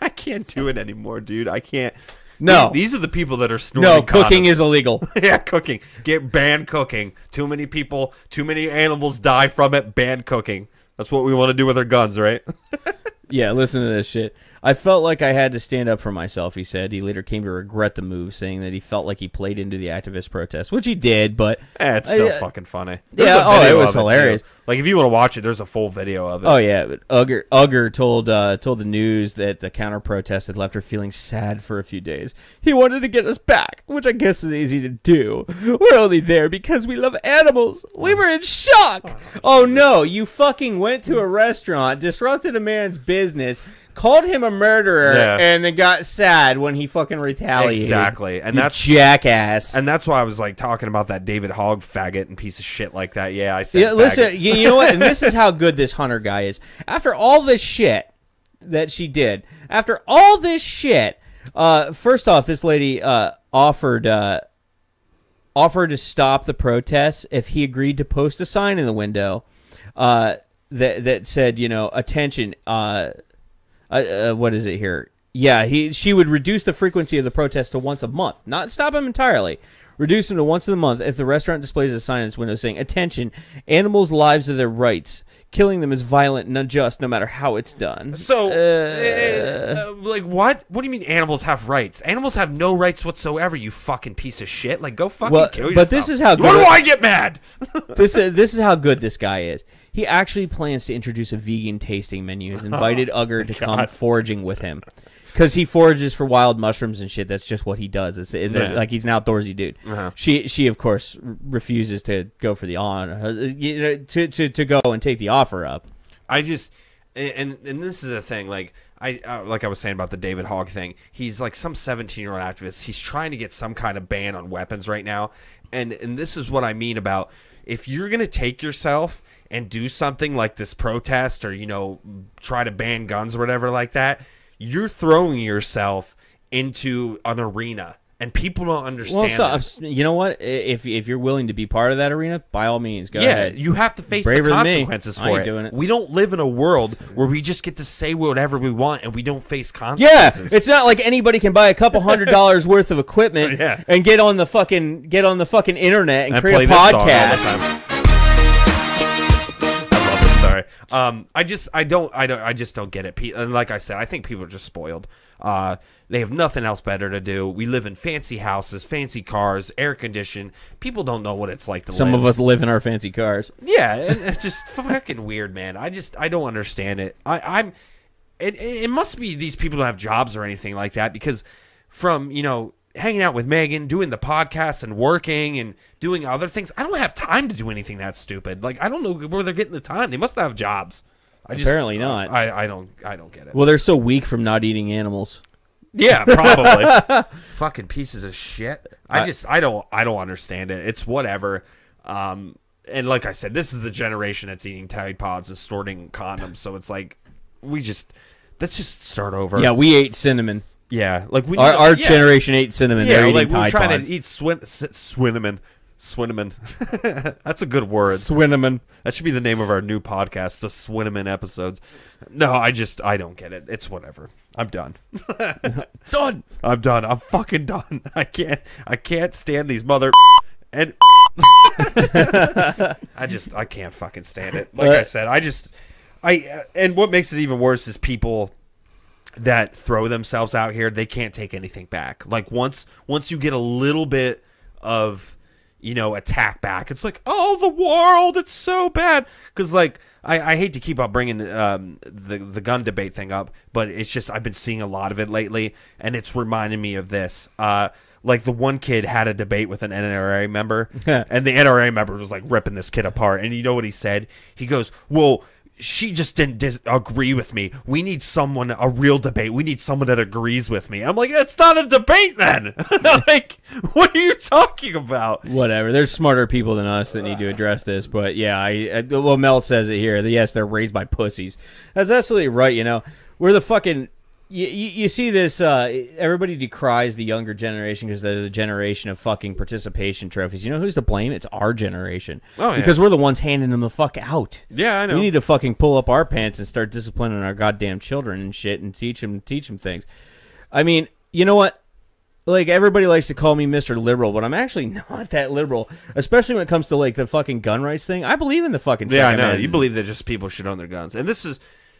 [SPEAKER 7] I can't do it anymore, dude. I can't.
[SPEAKER 6] No.
[SPEAKER 7] these are the people that are snorting.
[SPEAKER 6] No, cooking
[SPEAKER 7] condoms.
[SPEAKER 6] is illegal.
[SPEAKER 7] yeah, cooking. Get banned cooking. Too many people, too many animals die from it. Ban cooking. That's what we want to do with our guns, right?
[SPEAKER 6] Yeah, listen to this shit. I felt like I had to stand up for myself, he said. He later came to regret the move, saying that he felt like he played into the activist protest, which he did, but
[SPEAKER 7] Eh, it's still
[SPEAKER 6] I- uh,
[SPEAKER 7] fucking funny.
[SPEAKER 6] Yeah,
[SPEAKER 7] a
[SPEAKER 6] oh, it was hilarious.
[SPEAKER 7] Like if you want to watch it, there's a full video of it.
[SPEAKER 6] Oh yeah, but Ugger Ugger told uh, told the news that the counter protest had left her feeling sad for a few days. He wanted to get us back, which I guess is easy to do. We're only there because we love animals. We were in shock. Oh no, you fucking went to a restaurant, disrupted a man's business, called him a murderer,
[SPEAKER 7] Yeah.
[SPEAKER 6] and then got sad when he fucking retaliated.
[SPEAKER 7] Exactly, and
[SPEAKER 6] You
[SPEAKER 7] that's-
[SPEAKER 6] jackass.
[SPEAKER 7] And that's why I was like talking about that David Hogg faggot and piece of shit like that. Yeah, I said.
[SPEAKER 6] Yeah, listen, you, you know what? And this is how good this Hunter guy is. After all this shit that she did, after all this shit, uh, first off, this lady uh, offered uh, offered to stop the protests if he agreed to post a sign in the window uh, that that said, you know, attention. Uh, uh, uh, what is it here? Yeah, he she would reduce the frequency of the protest to once a month, not stop them entirely. Reduce them to once a month if the restaurant displays a sign in its window saying, "Attention! Animals' lives are their rights. Killing them is violent and unjust, no matter how it's done."
[SPEAKER 7] So,
[SPEAKER 6] Uh,
[SPEAKER 7] uh, uh, like, what? What do you mean animals have rights? Animals have no rights whatsoever. You fucking piece of shit. Like, go fucking
[SPEAKER 6] Well,
[SPEAKER 7] kill yourself.
[SPEAKER 6] but this is how
[SPEAKER 7] What
[SPEAKER 6] good
[SPEAKER 7] do I get mad?
[SPEAKER 6] this is this is how good this guy is. He actually plans to introduce a vegan tasting menu. He's invited Ugger to come foraging with him because he forages for wild mushrooms and shit. That's just what he does. It's, it-
[SPEAKER 7] Yeah.
[SPEAKER 6] like he's an outdoorsy dude.
[SPEAKER 7] Uh-huh.
[SPEAKER 6] She she of course refuses to go for the on uh, you know, to, to to go and take the offer up.
[SPEAKER 7] I just and and this is the thing like I uh, like I was saying about the David Hogg thing. He's like some 17-year-old activist. He's trying to get some kind of ban on weapons right now. And and this is what I mean about if you're going to take yourself and do something like this protest or you know try to ban guns or whatever like that, you're throwing yourself into an arena and people don't understand.
[SPEAKER 6] Well, so, you know what? If if you're willing to be part of that arena, by all means, go
[SPEAKER 7] yeah,
[SPEAKER 6] ahead.
[SPEAKER 7] you have to face
[SPEAKER 6] Braver
[SPEAKER 7] the consequences for it.
[SPEAKER 6] doing it.
[SPEAKER 7] We don't live in a world where we just get to say whatever we want and we don't face consequences.
[SPEAKER 6] Yeah, it's not like anybody can buy a couple hundred dollars worth of equipment
[SPEAKER 7] Yeah.
[SPEAKER 6] and get on the fucking get on the fucking internet and,
[SPEAKER 7] And
[SPEAKER 6] create a
[SPEAKER 7] this song all the
[SPEAKER 6] podcast.
[SPEAKER 7] Um, I just, I don't, I don't, I just don't get it. And like I said, I think people are just spoiled. Uh, they have nothing else better to do. We live in fancy houses, fancy cars, air conditioned. People don't know what it's like to live.
[SPEAKER 6] Some
[SPEAKER 7] live.
[SPEAKER 6] of us live in our fancy cars.
[SPEAKER 7] Yeah, it's just fucking weird, man. I just I don't understand it. I, I'm it, it it must be these people don't have jobs or anything like that because from you know hanging out with Megan, doing the podcast and working and doing other things, I don't have time to do anything that stupid. Like I don't know where they're getting the time. They must not have jobs. I just,
[SPEAKER 6] Apparently not.
[SPEAKER 7] I, I don't I don't get it.
[SPEAKER 6] Well, they're so weak from not eating animals.
[SPEAKER 7] Yeah, probably. Fucking pieces of shit. I
[SPEAKER 6] I-
[SPEAKER 7] just I don't I don't understand it. It's whatever. Um and like I said, this is the generation that's eating Tide Pods and snorting condoms. So it's like we just let's just start over.
[SPEAKER 6] Yeah, we ate cinnamon.
[SPEAKER 7] Yeah. Like we
[SPEAKER 6] Our, our
[SPEAKER 7] yeah.
[SPEAKER 6] generation ate cinnamon.
[SPEAKER 7] Yeah,
[SPEAKER 6] They're eating
[SPEAKER 7] like we're trying
[SPEAKER 6] Pods.
[SPEAKER 7] to eat swin. Swinnamin. That's a good word.
[SPEAKER 6] Swinnamin.
[SPEAKER 7] That should be the name of our new podcast, the Swinnamin episodes. No, I just I don't get it. It's whatever. I'm done.
[SPEAKER 6] Done.
[SPEAKER 7] I'm done. I'm fucking done. I can't. I can't stand these mother and. I just I can't fucking stand it. Like I
[SPEAKER 6] Uh,
[SPEAKER 7] said, I just I uh, and what makes it even worse is people that throw themselves out here. They can't take anything back. Like once once you get a little bit of you know attack back, it's like oh the world, it's so bad. Because like I, I hate to keep up bringing um, the the gun debate thing up, but it's just I've been seeing a lot of it lately, and it's reminding me of this. Uh, like the one kid had a debate with an NRA member, and the NRA member was like ripping this kid apart. And you know what he said? He goes, "Well." She just didn't dis- agree with me. We need someone, a real debate. We need someone that agrees with me. I'm like, that's not a debate then. like, what are you talking about?
[SPEAKER 6] Whatever. There's smarter people than us that need to address this, but yeah, I, I well Mel says it here. Yes, they're raised by pussies. That's absolutely right. You know, we're the fucking. You, you, you see this? Uh, everybody decries the younger generation because they're the generation of fucking participation trophies. You know who's to blame? It's our generation.
[SPEAKER 7] Oh, yeah.
[SPEAKER 6] Because we're the ones handing them the fuck out.
[SPEAKER 7] Yeah, I know.
[SPEAKER 6] We need to fucking pull up our pants and start disciplining our goddamn children and shit and teach them teach them things. I mean, you know what? Like everybody likes to call me Mr. Liberal, but I'm actually not that liberal, especially when it comes to like the fucking gun rights thing. I believe in the fucking
[SPEAKER 7] Yeah, I know. You believe that just people should own their guns, and this is,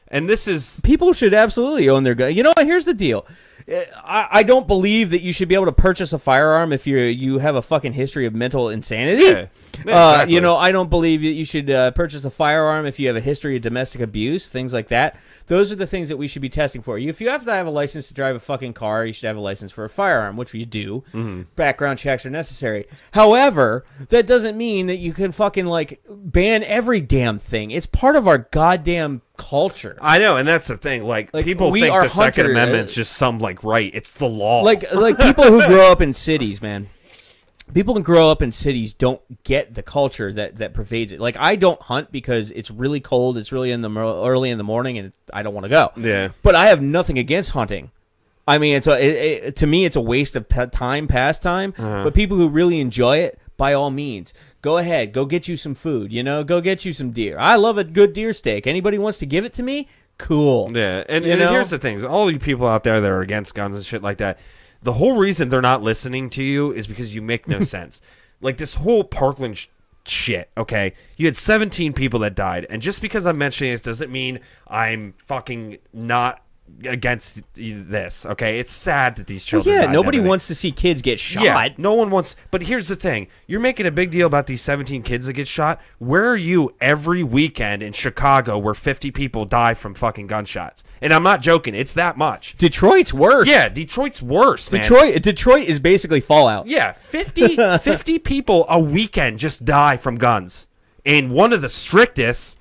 [SPEAKER 7] and this is.
[SPEAKER 6] people should absolutely own their gun. You know what? Here's the deal. Uh, I, I don't believe that you should be able to purchase a firearm if you you have a fucking history of mental insanity.
[SPEAKER 7] Yeah. Yeah,
[SPEAKER 6] uh,
[SPEAKER 7] exactly.
[SPEAKER 6] You know, I don't believe that you should uh, purchase a firearm if you have a history of domestic abuse, things like that. Those are the things that we should be testing for. You, if you have to have a license to drive a fucking car, you should have a license for a firearm, which we do.
[SPEAKER 7] Mm-hmm.
[SPEAKER 6] Background checks are necessary. However, that doesn't mean that you can fucking like ban every damn thing. It's part of our goddamn culture.
[SPEAKER 7] I know, and that's the thing. Like,
[SPEAKER 6] Like,
[SPEAKER 7] people think the Second
[SPEAKER 6] hunter-
[SPEAKER 7] Amendment's just some like right. It's the law.
[SPEAKER 6] like like people who grow up in cities, man. People who grow up in cities don't get the culture that that pervades it. Like I don't hunt because it's really cold. It's really in the early in the morning, and I don't want to go.
[SPEAKER 7] Yeah.
[SPEAKER 6] But I have nothing against hunting. I mean, it's a it, it, to me, it's a waste of time, pastime.
[SPEAKER 7] Uh-huh.
[SPEAKER 6] But people who really enjoy it, by all means, go ahead, go get you some food. You know, go get you some deer. I love a good deer steak. Anybody wants to give it to me? Cool.
[SPEAKER 7] Yeah, and,
[SPEAKER 6] You
[SPEAKER 7] and
[SPEAKER 6] know?
[SPEAKER 7] here's the thing: all you people out there that are against guns and shit like that, the whole reason they're not listening to you is because you make no sense. Like this whole Parkland sh- shit. Okay, you had 17 people that died, and just because I'm mentioning this doesn't mean I'm fucking not against this. Okay, it's sad that these
[SPEAKER 6] Well,
[SPEAKER 7] children.
[SPEAKER 6] yeah, nobody wants to see kids get shot.
[SPEAKER 7] Yeah, no one wants. But here's the thing: you're making a big deal about these 17 kids that get shot. Where are you every weekend in Chicago where 50 people die from fucking gunshots? And I'm not joking; it's that much.
[SPEAKER 6] Detroit's worse.
[SPEAKER 7] Yeah, Detroit's worse, man.
[SPEAKER 6] Detroit Detroit is basically Fallout.
[SPEAKER 7] Yeah, 50, 50 people a weekend just die from guns and one of the strictest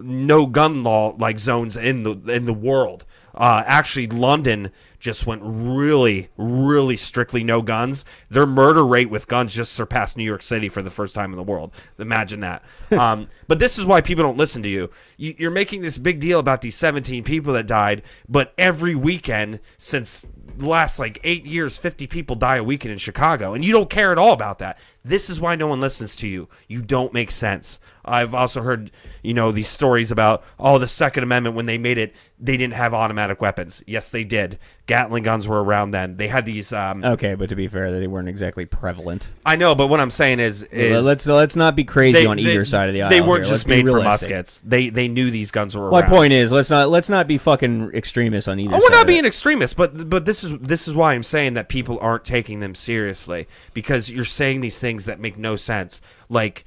[SPEAKER 7] no gun law like zones in the in the world. Uh, actually, London just went really, really strictly no guns. Their murder rate with guns just surpassed New York City for the first time in the world. Imagine that. um, but this is why people don't listen to you. you. You're making this big deal about these 17 people that died, but every weekend since the last like eight years, 50 people die a weekend in Chicago, and you don't care at all about that. This is why no one listens to you. You don't make sense. I've also heard, you know, these stories about oh, the Second Amendment when they made it, they didn't have automatic weapons. Yes, they did. Gatling guns were around then. They had these. Um,
[SPEAKER 6] Okay, but to be fair, they weren't exactly prevalent.
[SPEAKER 7] I know, but what I'm saying is, is
[SPEAKER 6] let's let's not be crazy
[SPEAKER 7] they-
[SPEAKER 6] on
[SPEAKER 7] they-
[SPEAKER 6] either side of the aisle.
[SPEAKER 7] They weren't
[SPEAKER 6] here.
[SPEAKER 7] just
[SPEAKER 6] Let's
[SPEAKER 7] made for muskets. They they knew these guns were
[SPEAKER 6] My
[SPEAKER 7] around.
[SPEAKER 6] point is, let's not let's not be fucking extremists on either.
[SPEAKER 7] Oh,
[SPEAKER 6] side
[SPEAKER 7] we're not being extremists, but but this is this is why I'm saying that people aren't taking them seriously because you're saying these things that make no sense. Like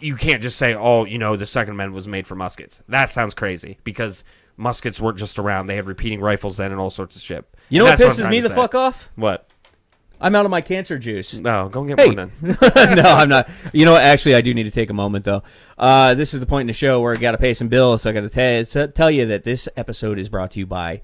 [SPEAKER 7] you can't just say, "Oh, you know, the Second Amendment was made for muskets." That sounds crazy because muskets weren't just around; they had repeating rifles then and all sorts of shit.
[SPEAKER 6] You know what pisses me the
[SPEAKER 7] say.
[SPEAKER 6] fuck off?
[SPEAKER 7] What?
[SPEAKER 6] I'm out of my cancer juice.
[SPEAKER 7] No, go and get
[SPEAKER 6] Hey.
[SPEAKER 7] one then.
[SPEAKER 6] no, I'm not. You know what? Actually, I do need to take a moment though. Uh, this is the point in the show where I got to pay some bills, so I got to tell you that this episode is brought to you by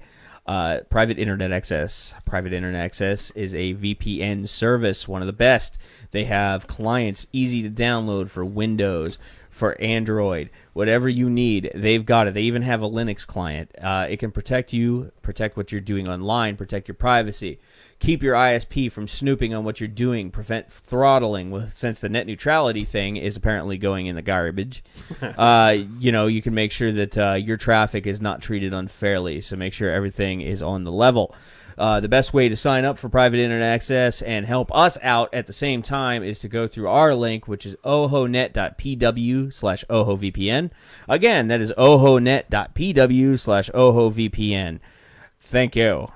[SPEAKER 6] uh, Private Internet Access. Private Internet Access is a VPN service, one of the best. They have clients easy to download for Windows, for Android, whatever you need, they've got it. They even have a Linux client. Uh, it can protect you, protect what you're doing online, protect your privacy, keep your ISP from snooping on what you're doing, prevent throttling. With since the net neutrality thing is apparently going in the garbage, uh, you know you can make sure that uh, your traffic is not treated unfairly. So make sure everything is on the level. Uh, the best way to sign up for private internet access and help us out at the same time is to go through our link, which is ohonet.pw slash ohovpn. Again, that is ohonet.pw slash ohovpn. Thank you.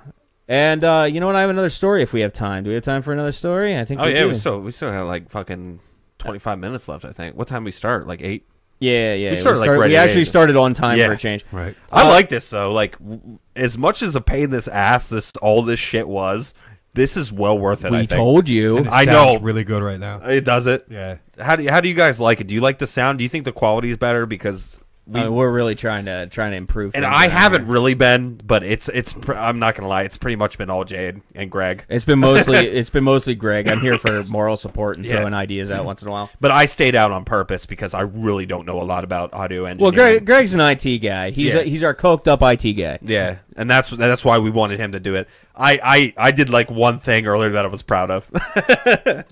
[SPEAKER 6] And uh, you know what? I have another story if we have time. Do we have time for another story? I think
[SPEAKER 7] Oh
[SPEAKER 6] we
[SPEAKER 7] yeah,
[SPEAKER 6] do.
[SPEAKER 7] we still we still have like fucking twenty five minutes left. I think. What time we start? Like eight.
[SPEAKER 6] Yeah, yeah.
[SPEAKER 7] We started, like,
[SPEAKER 6] start-
[SPEAKER 7] right
[SPEAKER 6] we actually
[SPEAKER 7] eight.
[SPEAKER 6] started on time
[SPEAKER 7] Yeah.
[SPEAKER 6] for a change.
[SPEAKER 8] Right.
[SPEAKER 7] I
[SPEAKER 6] Uh,
[SPEAKER 7] like this though. Like w- as much as a pain in this ass, this all this shit was. This is well worth it. I
[SPEAKER 6] We
[SPEAKER 7] think.
[SPEAKER 6] told you.
[SPEAKER 8] And it
[SPEAKER 7] I know.
[SPEAKER 8] really good right now.
[SPEAKER 7] It does it.
[SPEAKER 8] Yeah.
[SPEAKER 7] How do you, how do you guys like it? Do you like the sound? Do you think the quality is better because we
[SPEAKER 6] Uh, we're really trying to trying to improve.
[SPEAKER 7] and I haven't
[SPEAKER 6] here.
[SPEAKER 7] really been, but it's it's I'm not gonna lie, it's pretty much been all Jay and Greg.
[SPEAKER 6] It's been mostly it's been mostly Greg. I'm here for moral support and
[SPEAKER 7] Yeah.
[SPEAKER 6] throwing ideas out once in a while.
[SPEAKER 7] But I stayed out on purpose because I really don't know a lot about audio engineering.
[SPEAKER 6] Well, Greg, Greg's an IT guy. He's
[SPEAKER 7] Yeah.
[SPEAKER 6] a, he's our coked up IT guy.
[SPEAKER 7] Yeah, and that's that's why we wanted him to do it. I I, I did like one thing earlier that I was proud of.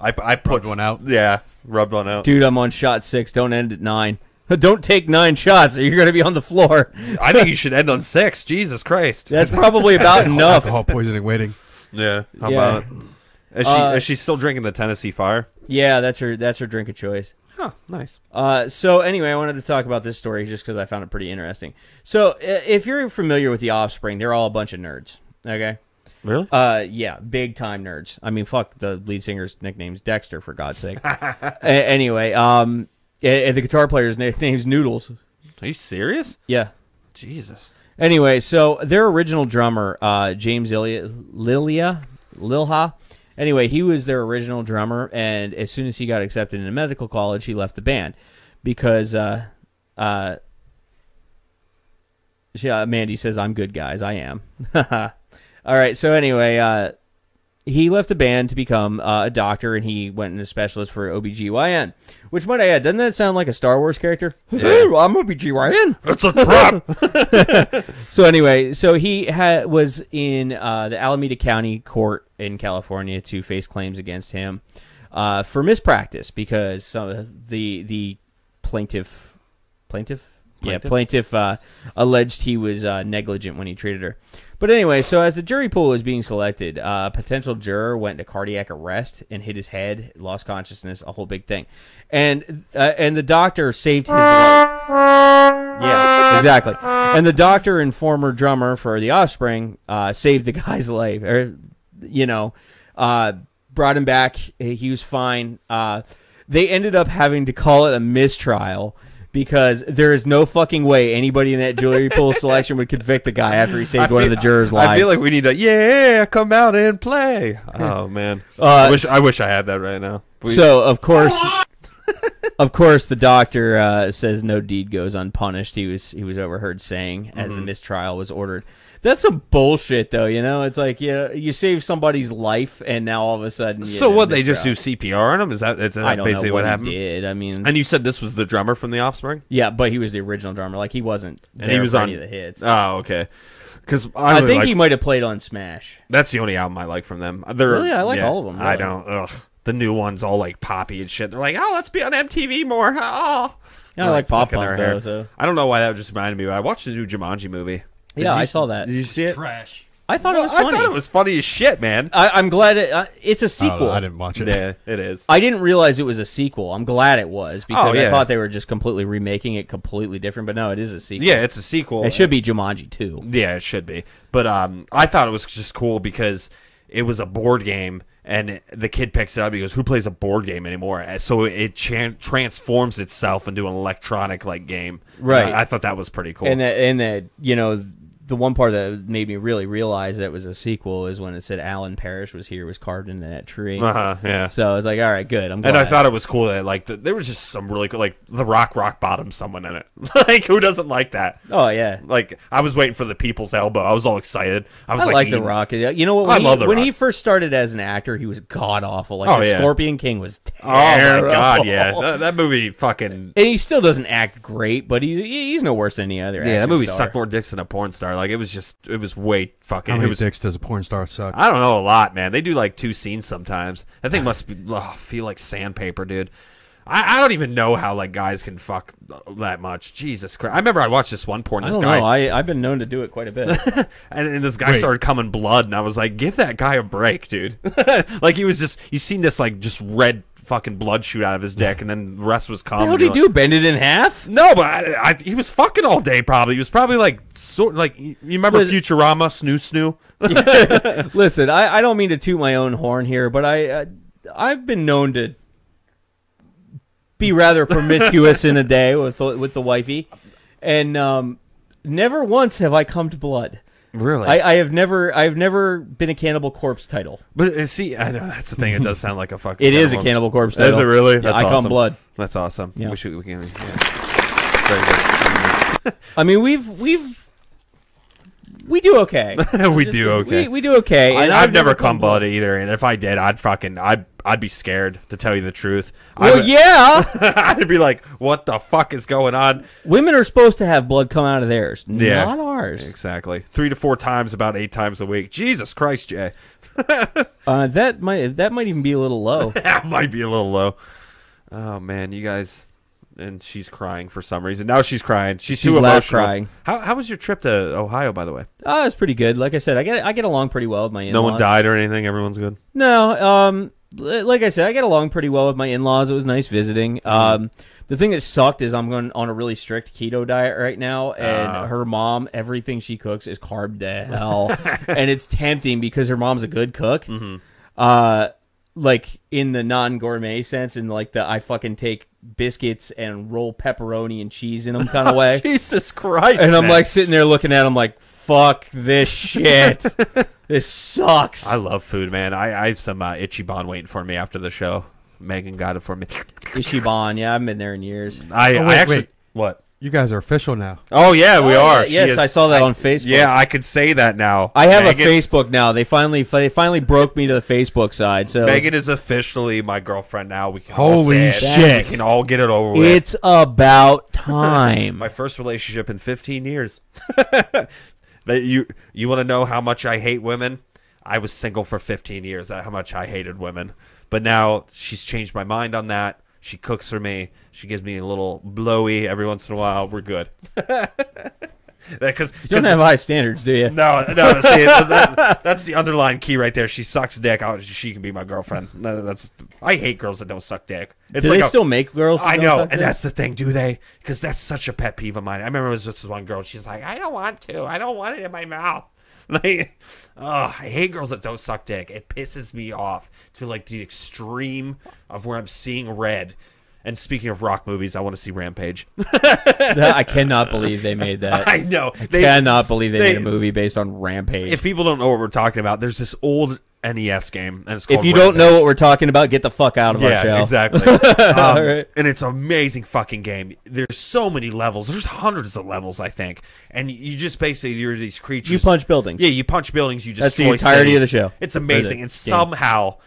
[SPEAKER 7] I I put
[SPEAKER 8] Rubbed one out?
[SPEAKER 7] Yeah, rubbed one out.
[SPEAKER 6] Dude, I'm on shot six. Don't end at nine. Don't take nine shots, or you're gonna be on the floor.
[SPEAKER 7] I think you should end on six. Jesus Christ.
[SPEAKER 6] That's probably about enough.
[SPEAKER 8] Alcohol poisoning waiting.
[SPEAKER 7] Yeah. How
[SPEAKER 6] Yeah.
[SPEAKER 7] about it? Is she
[SPEAKER 6] Uh,
[SPEAKER 7] is she still drinking the Tennessee Fire?
[SPEAKER 6] Yeah, that's her. That's her drink of choice.
[SPEAKER 7] Huh. Nice.
[SPEAKER 6] Uh, so anyway, I wanted to talk about this story just because I found it pretty interesting. So i- if you're familiar with the Offspring, they're all a bunch of nerds. Okay.
[SPEAKER 7] Really?
[SPEAKER 6] Uh, yeah, big time nerds. I mean, fuck, the lead singer's nickname's Dexter for God's sake. A- anyway, um, a- the guitar player's nickname's Noodles.
[SPEAKER 7] Are you serious?
[SPEAKER 6] Yeah.
[SPEAKER 7] Jesus.
[SPEAKER 6] Anyway, so their original drummer, uh, James Ilia, Lilia, Lilha. Anyway, he was their original drummer, and as soon as he got accepted into medical college, he left the band because, uh, uh, uh, Mandy says, "I'm good, guys. I am." All right. So anyway, uh, he left the band to become uh, a doctor, and he went in a specialist for OBGYN. Which might I add, doesn't that sound like a Star Wars character? Hey, I'm OBGYN.
[SPEAKER 7] It's a trap.
[SPEAKER 6] So anyway, so he had was in uh, the Alameda County Court in California to face claims against him uh, for mispractice because some of the the plaintiff plaintiff yeah
[SPEAKER 7] Plaintiff?
[SPEAKER 6] plaintiff uh, alleged he was uh, negligent when he treated her. But anyway, so as the jury pool was being selected, uh, a potential juror went into cardiac arrest and hit his head, lost consciousness, a whole big thing, and uh, and the doctor saved his life. Yeah, exactly. And the doctor and former drummer for the Offspring uh, saved the guy's life, or you know, uh, brought him back. He was fine. Uh, they ended up having to call it a mistrial because there is no fucking way anybody in that jury pool selection would convict the guy after he saved
[SPEAKER 7] I
[SPEAKER 6] one of the jurors' lives.
[SPEAKER 7] I feel like we need to yeah come out and play. Oh man,
[SPEAKER 6] Uh,
[SPEAKER 7] I wish I wish I had that right now. We-
[SPEAKER 6] so of course, of course, the doctor uh, says no deed goes unpunished. He was he was overheard saying as
[SPEAKER 7] Mm-hmm.
[SPEAKER 6] the mistrial was ordered. That's some bullshit, though. You know, it's like you know, you save somebody's life, and now all of a sudden. You
[SPEAKER 7] so
[SPEAKER 6] know,
[SPEAKER 7] what? They just do. CPR on him? Is that is that
[SPEAKER 6] I
[SPEAKER 7] basically
[SPEAKER 6] know
[SPEAKER 7] what,
[SPEAKER 6] what,
[SPEAKER 7] happened?
[SPEAKER 6] did. I mean,
[SPEAKER 7] And you said this was the drummer from the Offspring,
[SPEAKER 6] yeah, but he was the original drummer. Like he wasn't.
[SPEAKER 7] and he was on
[SPEAKER 6] any of the hits.
[SPEAKER 7] Oh, okay. Because
[SPEAKER 6] I,
[SPEAKER 7] I,
[SPEAKER 6] think
[SPEAKER 7] like,
[SPEAKER 6] he might have played on Smash.
[SPEAKER 7] That's the only album I like from them. They're,
[SPEAKER 6] Really? I like
[SPEAKER 7] yeah,
[SPEAKER 6] all of them,
[SPEAKER 7] I don't. Ugh. The new ones all like poppy and shit. They're like, oh, let's be on MTV more. Oh.
[SPEAKER 6] Yeah, I
[SPEAKER 7] They're,
[SPEAKER 6] like pop punk though. So
[SPEAKER 7] I don't know why that just reminded me. But I watched the new Jumanji movie. Did
[SPEAKER 6] yeah,
[SPEAKER 7] you-
[SPEAKER 6] I saw that.
[SPEAKER 7] Did you see it?
[SPEAKER 8] Trash.
[SPEAKER 6] I thought it was
[SPEAKER 7] I
[SPEAKER 6] funny.
[SPEAKER 7] thought it was funny as shit, man.
[SPEAKER 6] I, I'm glad it. Uh, it's a sequel.
[SPEAKER 8] know, I didn't watch it.
[SPEAKER 7] yeah, it is.
[SPEAKER 6] I didn't realize it was a sequel. I'm glad it was because
[SPEAKER 7] Oh, yeah.
[SPEAKER 6] I thought they were just completely remaking it completely different. But no, it is a sequel.
[SPEAKER 7] Yeah, it's a sequel.
[SPEAKER 6] it should be Jumanji too.
[SPEAKER 7] Yeah, it should be. But um, I thought it was just cool because it was a board game, and the kid picks it up. He goes, "Who plays a board game anymore?" So it chan- transforms itself into an electronic like game.
[SPEAKER 6] Right.
[SPEAKER 7] I, I thought that was pretty cool.
[SPEAKER 6] And that, and that, you know, the one part that made me really realize that it was a sequel is when it said Alan Parrish was here, was carved into that tree.
[SPEAKER 7] Uh-huh, yeah.
[SPEAKER 6] So I was like, all right, good. I'm glad.
[SPEAKER 7] and I thought it was cool that like the, there was just some really cool like the Rock Rock Bottom someone in it. like who doesn't like that?
[SPEAKER 6] Oh yeah.
[SPEAKER 7] Like I was waiting for the People's Elbow. I was all excited. I was
[SPEAKER 6] I
[SPEAKER 7] like,
[SPEAKER 6] like The Rock. You know what?
[SPEAKER 7] I
[SPEAKER 6] When,
[SPEAKER 7] love
[SPEAKER 6] he,
[SPEAKER 7] The
[SPEAKER 6] when
[SPEAKER 7] Rock.
[SPEAKER 6] he first started as an actor, he was god awful. Like
[SPEAKER 7] Oh,
[SPEAKER 6] the
[SPEAKER 7] yeah.
[SPEAKER 6] Scorpion King was
[SPEAKER 7] Oh my
[SPEAKER 6] terrible.
[SPEAKER 7] god, yeah, that, that movie fucking
[SPEAKER 6] And he still doesn't act great, but he's he's no worse than any other.
[SPEAKER 7] yeah. That movie
[SPEAKER 6] star.
[SPEAKER 7] sucked more dicks than a porn star. Like it was just it was way fucking.
[SPEAKER 8] How
[SPEAKER 7] it
[SPEAKER 8] many
[SPEAKER 7] was
[SPEAKER 8] dicks does a porn star suck?
[SPEAKER 7] I don't know a lot, man. They do like two scenes sometimes. That thing must be ugh, feel like sandpaper, dude. I, I don't even know how like guys can fuck that much. Jesus Christ! I remember I watched this one porn.
[SPEAKER 6] I
[SPEAKER 7] This
[SPEAKER 6] don't
[SPEAKER 7] guy
[SPEAKER 6] know. I I've been known to do it quite a bit.
[SPEAKER 7] and, and this guy
[SPEAKER 8] Wait.
[SPEAKER 7] started coming blood, and I was like, "Give that guy a break, dude!" like he was just you seen this like just red fucking blood shoot out of his dick, and then the rest was calm.
[SPEAKER 6] How would he do? Bend it in half?
[SPEAKER 7] No, but I, I, he was fucking all day. Probably he was probably like sort like you remember
[SPEAKER 6] Listen-
[SPEAKER 7] Futurama, Snu Snu.
[SPEAKER 6] Listen, I, I don't mean to toot my own horn here, but I uh, I've been known to be rather promiscuous in a day with the, with the wifey, and um, never once have I come to blood.
[SPEAKER 7] Really?
[SPEAKER 6] I, I have never I've never been a Cannibal Corpse title.
[SPEAKER 7] But uh, see, I know that's the thing. It does sound like a fucking.
[SPEAKER 6] It is a Cannibal Corpse
[SPEAKER 7] Is it really?
[SPEAKER 6] Yeah,
[SPEAKER 7] That's
[SPEAKER 6] I come
[SPEAKER 7] awesome.
[SPEAKER 6] blood.
[SPEAKER 7] That's awesome.
[SPEAKER 6] Yeah.
[SPEAKER 7] We should. We can. Yeah. Very good.
[SPEAKER 6] I mean, we've we've we do okay.
[SPEAKER 7] we
[SPEAKER 6] Just-
[SPEAKER 7] do okay.
[SPEAKER 6] We, we do okay.
[SPEAKER 7] I,
[SPEAKER 6] and
[SPEAKER 7] I've, never come blood either, and if I did, I'd fucking, I'd, I'd be scared to tell you the truth. I
[SPEAKER 6] Well,
[SPEAKER 7] would-
[SPEAKER 6] yeah.
[SPEAKER 7] I'd be like, "What the fuck is going on?"
[SPEAKER 6] Women are supposed to have blood come out of theirs,
[SPEAKER 7] Yeah.
[SPEAKER 6] not ours.
[SPEAKER 7] Exactly. Three to four times, about eight times a week. Jesus Christ, Jay.
[SPEAKER 6] Uh, that might that might even be a little low.
[SPEAKER 7] that might be a little low. Oh man, you guys. And she's crying for some reason. Now she's crying. She's,
[SPEAKER 6] She's
[SPEAKER 7] too emotional.
[SPEAKER 6] crying.
[SPEAKER 7] How, how was your trip to Ohio, by the way?
[SPEAKER 6] Oh, was pretty good. Like I said, I get I get along pretty well with my in-laws.
[SPEAKER 7] No one died or anything. Everyone's good.
[SPEAKER 6] No, um, like I said, I get along pretty well with my in-laws. It was nice visiting.
[SPEAKER 7] Mm-hmm.
[SPEAKER 6] Um, the thing that sucked is I'm going on a really strict keto diet right now, and
[SPEAKER 7] Ah.
[SPEAKER 6] her mom, everything she cooks is carb to hell, and it's tempting because her mom's a good cook.
[SPEAKER 7] Mm-hmm.
[SPEAKER 6] Uh, like in the non-gourmet sense, and like the I fucking take biscuits and roll pepperoni and cheese in them kind of way.
[SPEAKER 7] Jesus Christ!
[SPEAKER 6] And I'm
[SPEAKER 7] man.
[SPEAKER 6] like sitting there looking at him like, fuck this shit. this sucks.
[SPEAKER 7] I love food, man. I, I have some uh, Ichiban waiting for me after the show. Megan got it for me.
[SPEAKER 6] Ichiban, yeah, I haven't been there in years.
[SPEAKER 7] I,
[SPEAKER 8] Oh,
[SPEAKER 7] I actually
[SPEAKER 8] wait.
[SPEAKER 7] what?
[SPEAKER 8] You guys are official now.
[SPEAKER 7] Oh yeah, we
[SPEAKER 6] Oh,
[SPEAKER 7] are.
[SPEAKER 6] yeah, yes,
[SPEAKER 7] is-
[SPEAKER 6] I saw that on Facebook.
[SPEAKER 7] Yeah, I could say that now.
[SPEAKER 6] I have
[SPEAKER 7] Megan,
[SPEAKER 6] a Facebook now. They finally they finally broke me to the Facebook side. So
[SPEAKER 7] Megan is officially my girlfriend now. We can all
[SPEAKER 8] Holy
[SPEAKER 7] say it.
[SPEAKER 8] shit.
[SPEAKER 7] We can all get it over with.
[SPEAKER 6] it's about time.
[SPEAKER 7] my first relationship in 15 years. that you you want to know how much I hate women? I was single for 15 years. That's how much I hated women. But now she's changed my mind on that. She cooks for me. She gives me a little blowy every once in a while. We're good. Because
[SPEAKER 6] you don't have high standards, do you?
[SPEAKER 7] no, no. See, that, that's the underlying key right there. She sucks dick. Oh, she can be my girlfriend. No, That's I hate girls that don't suck dick. It's
[SPEAKER 6] do
[SPEAKER 7] like
[SPEAKER 6] they
[SPEAKER 7] a-
[SPEAKER 6] still make girls?
[SPEAKER 7] I know, and
[SPEAKER 6] dick?
[SPEAKER 7] that's the thing. Do they? Because that's such a pet peeve of mine. I remember it was just this one girl. She's like, I don't want to. I don't want it in my mouth. Like, oh, I hate girls that don't suck dick. It pisses me off to like the extreme of where I'm seeing red. And speaking of rock movies, I want to see Rampage.
[SPEAKER 6] I cannot believe they made that.
[SPEAKER 7] I know.
[SPEAKER 6] I
[SPEAKER 7] They-
[SPEAKER 6] cannot believe they,
[SPEAKER 7] they-
[SPEAKER 6] made a movie based on Rampage.
[SPEAKER 7] If people don't know what we're talking about, there's this old NES game, and it's called.
[SPEAKER 6] If you don't know what we're talking about, get the fuck out of our show.
[SPEAKER 7] yeah, exactly. Um,
[SPEAKER 6] right.
[SPEAKER 7] And it's an amazing fucking game. There's so many levels. There's hundreds of levels, I think. And you just basically you're these creatures.
[SPEAKER 6] You punch buildings.
[SPEAKER 7] Yeah, you punch buildings. You
[SPEAKER 6] just
[SPEAKER 7] That's
[SPEAKER 6] the entirety of the show.
[SPEAKER 7] It's amazing. And
[SPEAKER 6] game.
[SPEAKER 7] somehow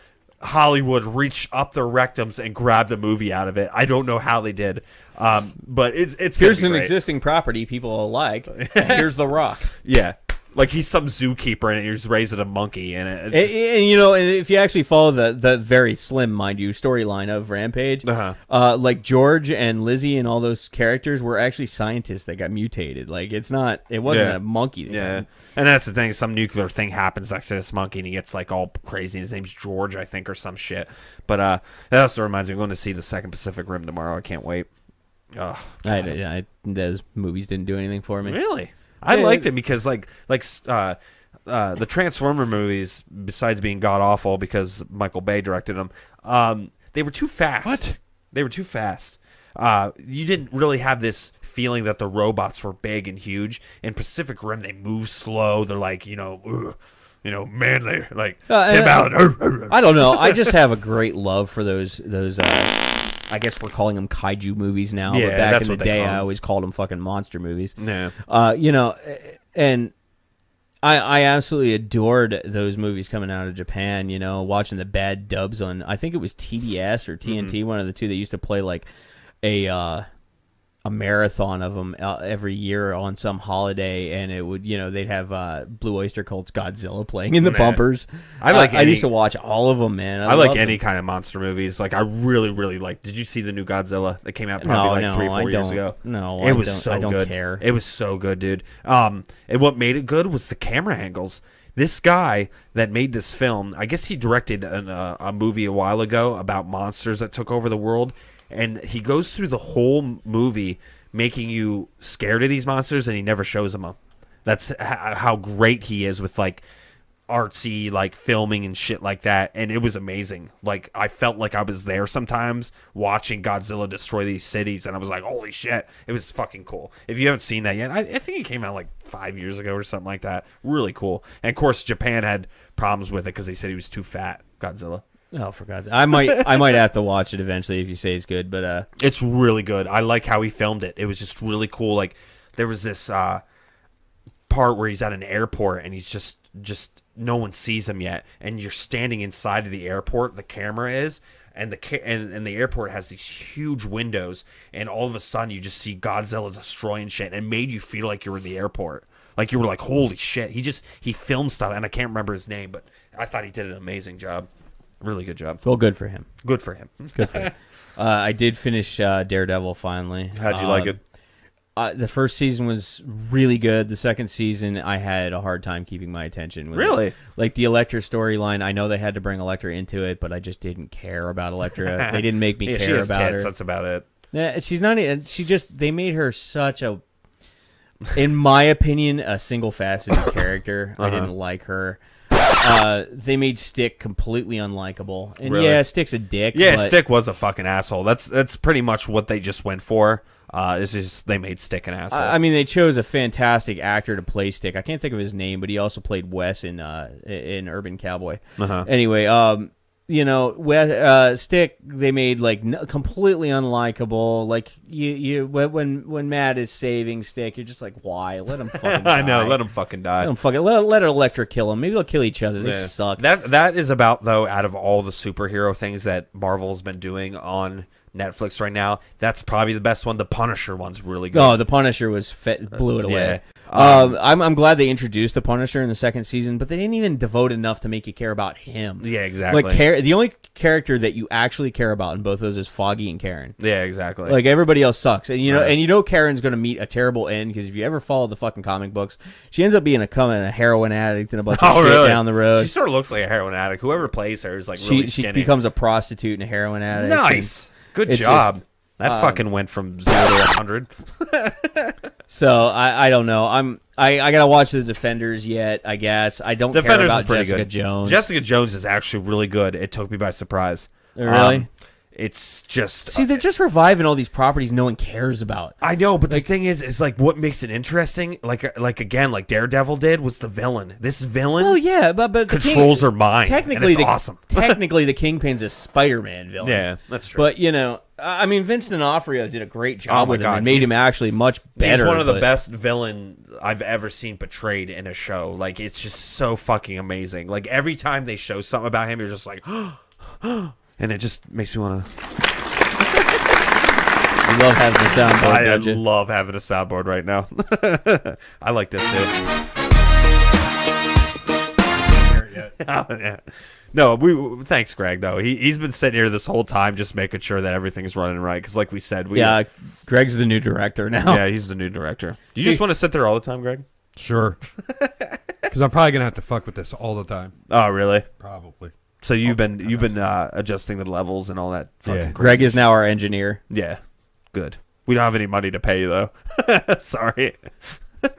[SPEAKER 7] Hollywood reached up their rectums and grabbed the movie out of it. I don't know how they did, um, but it's it's
[SPEAKER 6] Here's an
[SPEAKER 7] great.
[SPEAKER 6] existing property people like. Here's the Rock.
[SPEAKER 7] Yeah, like he's some zookeeper and he's raising a monkey and it.
[SPEAKER 6] And, and, you know, if you actually follow the the very slim, mind you, storyline of Rampage,
[SPEAKER 7] Uh-huh.
[SPEAKER 6] uh, like George and Lizzie and all those characters were actually scientists that got mutated. Like it's not, it wasn't
[SPEAKER 7] Yeah.
[SPEAKER 6] a monkey.
[SPEAKER 7] Yeah, and that's the thing. Some nuclear thing happens next to this monkey, and he gets like all crazy. His name's George, I think, or some shit. But uh, that also reminds me, I'm going to see the second Pacific Rim tomorrow. I can't wait. Oh,
[SPEAKER 6] I, I, those movies didn't do anything for me.
[SPEAKER 7] really? I
[SPEAKER 6] Yeah,
[SPEAKER 7] liked
[SPEAKER 6] it-
[SPEAKER 7] because like like uh, uh, the Transformer movies, besides being god awful because Michael Bay directed them, um, they were too fast.
[SPEAKER 8] What?
[SPEAKER 7] They were too fast. Uh, you didn't really have this feeling that the robots were big and huge. In Pacific Rim, they move slow. They're like you know, ugh, you know, manly. Like
[SPEAKER 6] Uh,
[SPEAKER 7] Tim
[SPEAKER 6] uh,
[SPEAKER 7] Allen.
[SPEAKER 6] I don't know. I just have a great love for those those. Uh, I guess we're calling them kaiju movies now.
[SPEAKER 7] Yeah,
[SPEAKER 6] but back in the day, I always called them fucking monster movies.
[SPEAKER 7] Yeah.
[SPEAKER 6] Uh, you know, and I I absolutely adored those movies coming out of Japan. You know, watching the bad dubs on I think it was TBS or TNT,
[SPEAKER 7] Mm-hmm.
[SPEAKER 6] one of the two. that used to play like a uh, a marathon of them uh, every year on some holiday, and it would you know they'd have uh, Blue Oyster Cult's Godzilla playing in the
[SPEAKER 7] Nah.
[SPEAKER 6] bumpers.
[SPEAKER 7] I like
[SPEAKER 6] I, I used to watch all of them, man.
[SPEAKER 7] I like any
[SPEAKER 6] them.
[SPEAKER 7] kind of monster movies. Like I really, really like. Did you see the new Godzilla that came out probably
[SPEAKER 6] No,
[SPEAKER 7] like
[SPEAKER 6] no,
[SPEAKER 7] three or
[SPEAKER 6] I
[SPEAKER 7] four years
[SPEAKER 6] don't.
[SPEAKER 7] ago?
[SPEAKER 6] No,
[SPEAKER 7] it
[SPEAKER 6] I
[SPEAKER 7] was
[SPEAKER 6] don't-
[SPEAKER 7] so
[SPEAKER 6] I don't
[SPEAKER 7] good.
[SPEAKER 6] care.
[SPEAKER 7] It was so good, dude. Um, and what made it good was the camera angles. This guy that made this film, I guess he directed an, uh, a movie a while ago about monsters that took over the world, and he goes through the whole movie making you scared of these monsters, and he never shows them. up. That's how great he is with like artsy like filming and shit like that. And it was amazing. Like i felt like i was there sometimes watching godzilla destroy these cities and i was like holy shit. It was fucking cool. If you haven't seen that yet i, I think it came out like five years ago or something like that. Really cool. And of course japan had problems with it because they said he was too fat godzilla
[SPEAKER 6] Oh, for God's! Sake! I might I might have to watch it eventually if you say it's good, but uh,
[SPEAKER 7] it's really good. I like how he filmed it. It was just really cool. Like there was this uh part where he's at an airport and he's just just no one sees him yet. And you're standing inside of the airport the camera is and the and, and the airport has these huge windows. And all of a sudden you just see Godzilla destroying shit. And made you feel like you were in the airport. Like you were like holy shit. He just he filmed stuff and I can't remember his name but I thought he did an amazing job really good job
[SPEAKER 6] well, good for him.
[SPEAKER 7] good for him
[SPEAKER 6] Good for him. Uh, I did finish uh, Daredevil finally.
[SPEAKER 7] how'd you like
[SPEAKER 6] Um,
[SPEAKER 7] it
[SPEAKER 6] Uh, the first season was really good. The second season, I had a hard time keeping my attention. with it.
[SPEAKER 7] Really?
[SPEAKER 6] Like the Elektra storyline, I know they had to bring Elektra into it, but I just didn't care about Elektra. they didn't make me
[SPEAKER 7] yeah,
[SPEAKER 6] care about
[SPEAKER 7] tits,
[SPEAKER 6] her.
[SPEAKER 7] that's about it
[SPEAKER 6] Yeah, she's not. She just they made her such a, in my opinion, a single faceted character. I
[SPEAKER 7] Uh-huh.
[SPEAKER 6] didn't like her. Uh, they made Stick completely unlikable, and
[SPEAKER 7] Really?
[SPEAKER 6] yeah, Stick's a dick.
[SPEAKER 7] Yeah,
[SPEAKER 6] but
[SPEAKER 7] Stick was a fucking asshole. That's that's pretty much what they just went for. Uh, it's just they made Stick an asshole.
[SPEAKER 6] I I mean, they chose a fantastic actor to play Stick. I can't think of his name, but he also played Wes in uh, in Urban Cowboy.
[SPEAKER 7] Uh-huh.
[SPEAKER 6] Anyway, um, you know, uh, Stick they made like n- completely unlikable. Like you, you when when when Matt is saving Stick, you're just like, why? Let him fucking.
[SPEAKER 7] I know. Let him fucking die.
[SPEAKER 6] Let him fucking let let Elektra kill him. Maybe they'll kill each other. They
[SPEAKER 7] Yeah.
[SPEAKER 6] suck.
[SPEAKER 7] That that is about though. Out of all the superhero things that Marvel's been doing on Netflix right now, that's probably the best one. The Punisher one's really good.
[SPEAKER 6] Oh, the Punisher was fit, blew it
[SPEAKER 7] yeah.
[SPEAKER 6] away.
[SPEAKER 7] Um,
[SPEAKER 6] Um, I'm I'm glad they introduced the Punisher in the second season, but they didn't even devote enough to make you care about him.
[SPEAKER 7] Yeah, exactly.
[SPEAKER 6] Like care, the only character that you actually care about in both of those is Foggy and Karen.
[SPEAKER 7] yeah, exactly.
[SPEAKER 6] Like everybody else sucks, and you know,
[SPEAKER 7] Right.
[SPEAKER 6] and you know Karen's gonna meet a terrible end because if you ever follow the fucking comic books, she ends up being a coming a heroin addict and a bunch of
[SPEAKER 7] oh,
[SPEAKER 6] shit
[SPEAKER 7] really?
[SPEAKER 6] down the road.
[SPEAKER 7] She sort of looks like a heroin addict. Whoever plays her is like
[SPEAKER 6] she
[SPEAKER 7] really
[SPEAKER 6] she
[SPEAKER 7] skinny.
[SPEAKER 6] becomes a prostitute and a heroin addict. and-
[SPEAKER 7] nice. Good
[SPEAKER 6] it's
[SPEAKER 7] job.
[SPEAKER 6] just,
[SPEAKER 7] that
[SPEAKER 6] um,
[SPEAKER 7] fucking went from zero to hundred.
[SPEAKER 6] So I, I don't know. I'm I, I gotta watch the Defenders yet. I guess I don't care
[SPEAKER 7] Defenders
[SPEAKER 6] about
[SPEAKER 7] is pretty
[SPEAKER 6] Jessica
[SPEAKER 7] good.
[SPEAKER 6] Jones.
[SPEAKER 7] Jessica Jones is actually really good. It took me by surprise.
[SPEAKER 6] Really?
[SPEAKER 7] Um, it's just
[SPEAKER 6] See, they're uh, just reviving all these properties no one cares about.
[SPEAKER 7] I know, but the thing is, is like what makes it interesting. Like, uh, like again, like Daredevil did was the villain. This villain,
[SPEAKER 6] Oh yeah, but but
[SPEAKER 7] Controls
[SPEAKER 6] King,
[SPEAKER 7] her mind,
[SPEAKER 6] Technically,
[SPEAKER 7] it's
[SPEAKER 6] the,
[SPEAKER 7] awesome.
[SPEAKER 6] technically, the Kingpin's a Spider-Man villain.
[SPEAKER 7] yeah, that's true.
[SPEAKER 6] But you know, I mean, Vincent D'Onofrio did a great oh job
[SPEAKER 7] Oh
[SPEAKER 6] with him
[SPEAKER 7] God,
[SPEAKER 6] and made
[SPEAKER 7] he's-
[SPEAKER 6] him actually much better.
[SPEAKER 7] He's one of the best villain I've ever seen portrayed in a show. Like it's just so fucking amazing. Like every time they show something about him, you're just like, and it just makes me want to.
[SPEAKER 6] You love having a soundboard,
[SPEAKER 7] I
[SPEAKER 6] don't you?
[SPEAKER 7] love having a soundboard right now. I like this too. Oh, yeah. No, we thanks, Greg. Though he he's been sitting here this whole time, just making sure that everything's running right. Because, like we said, we
[SPEAKER 6] yeah, Greg's the new director now.
[SPEAKER 7] yeah, he's the new director. Do you just want to sit there all the time, Greg?
[SPEAKER 8] Sure. Because I'm probably gonna have to fuck with this all the time.
[SPEAKER 7] Oh, really?
[SPEAKER 8] Probably.
[SPEAKER 7] So you've been you've been uh, adjusting the levels and all that. Fucking
[SPEAKER 8] Yeah.
[SPEAKER 7] crazy
[SPEAKER 6] Greg is now our engineer.
[SPEAKER 7] Yeah, good. We don't have any money to pay you though. Sorry.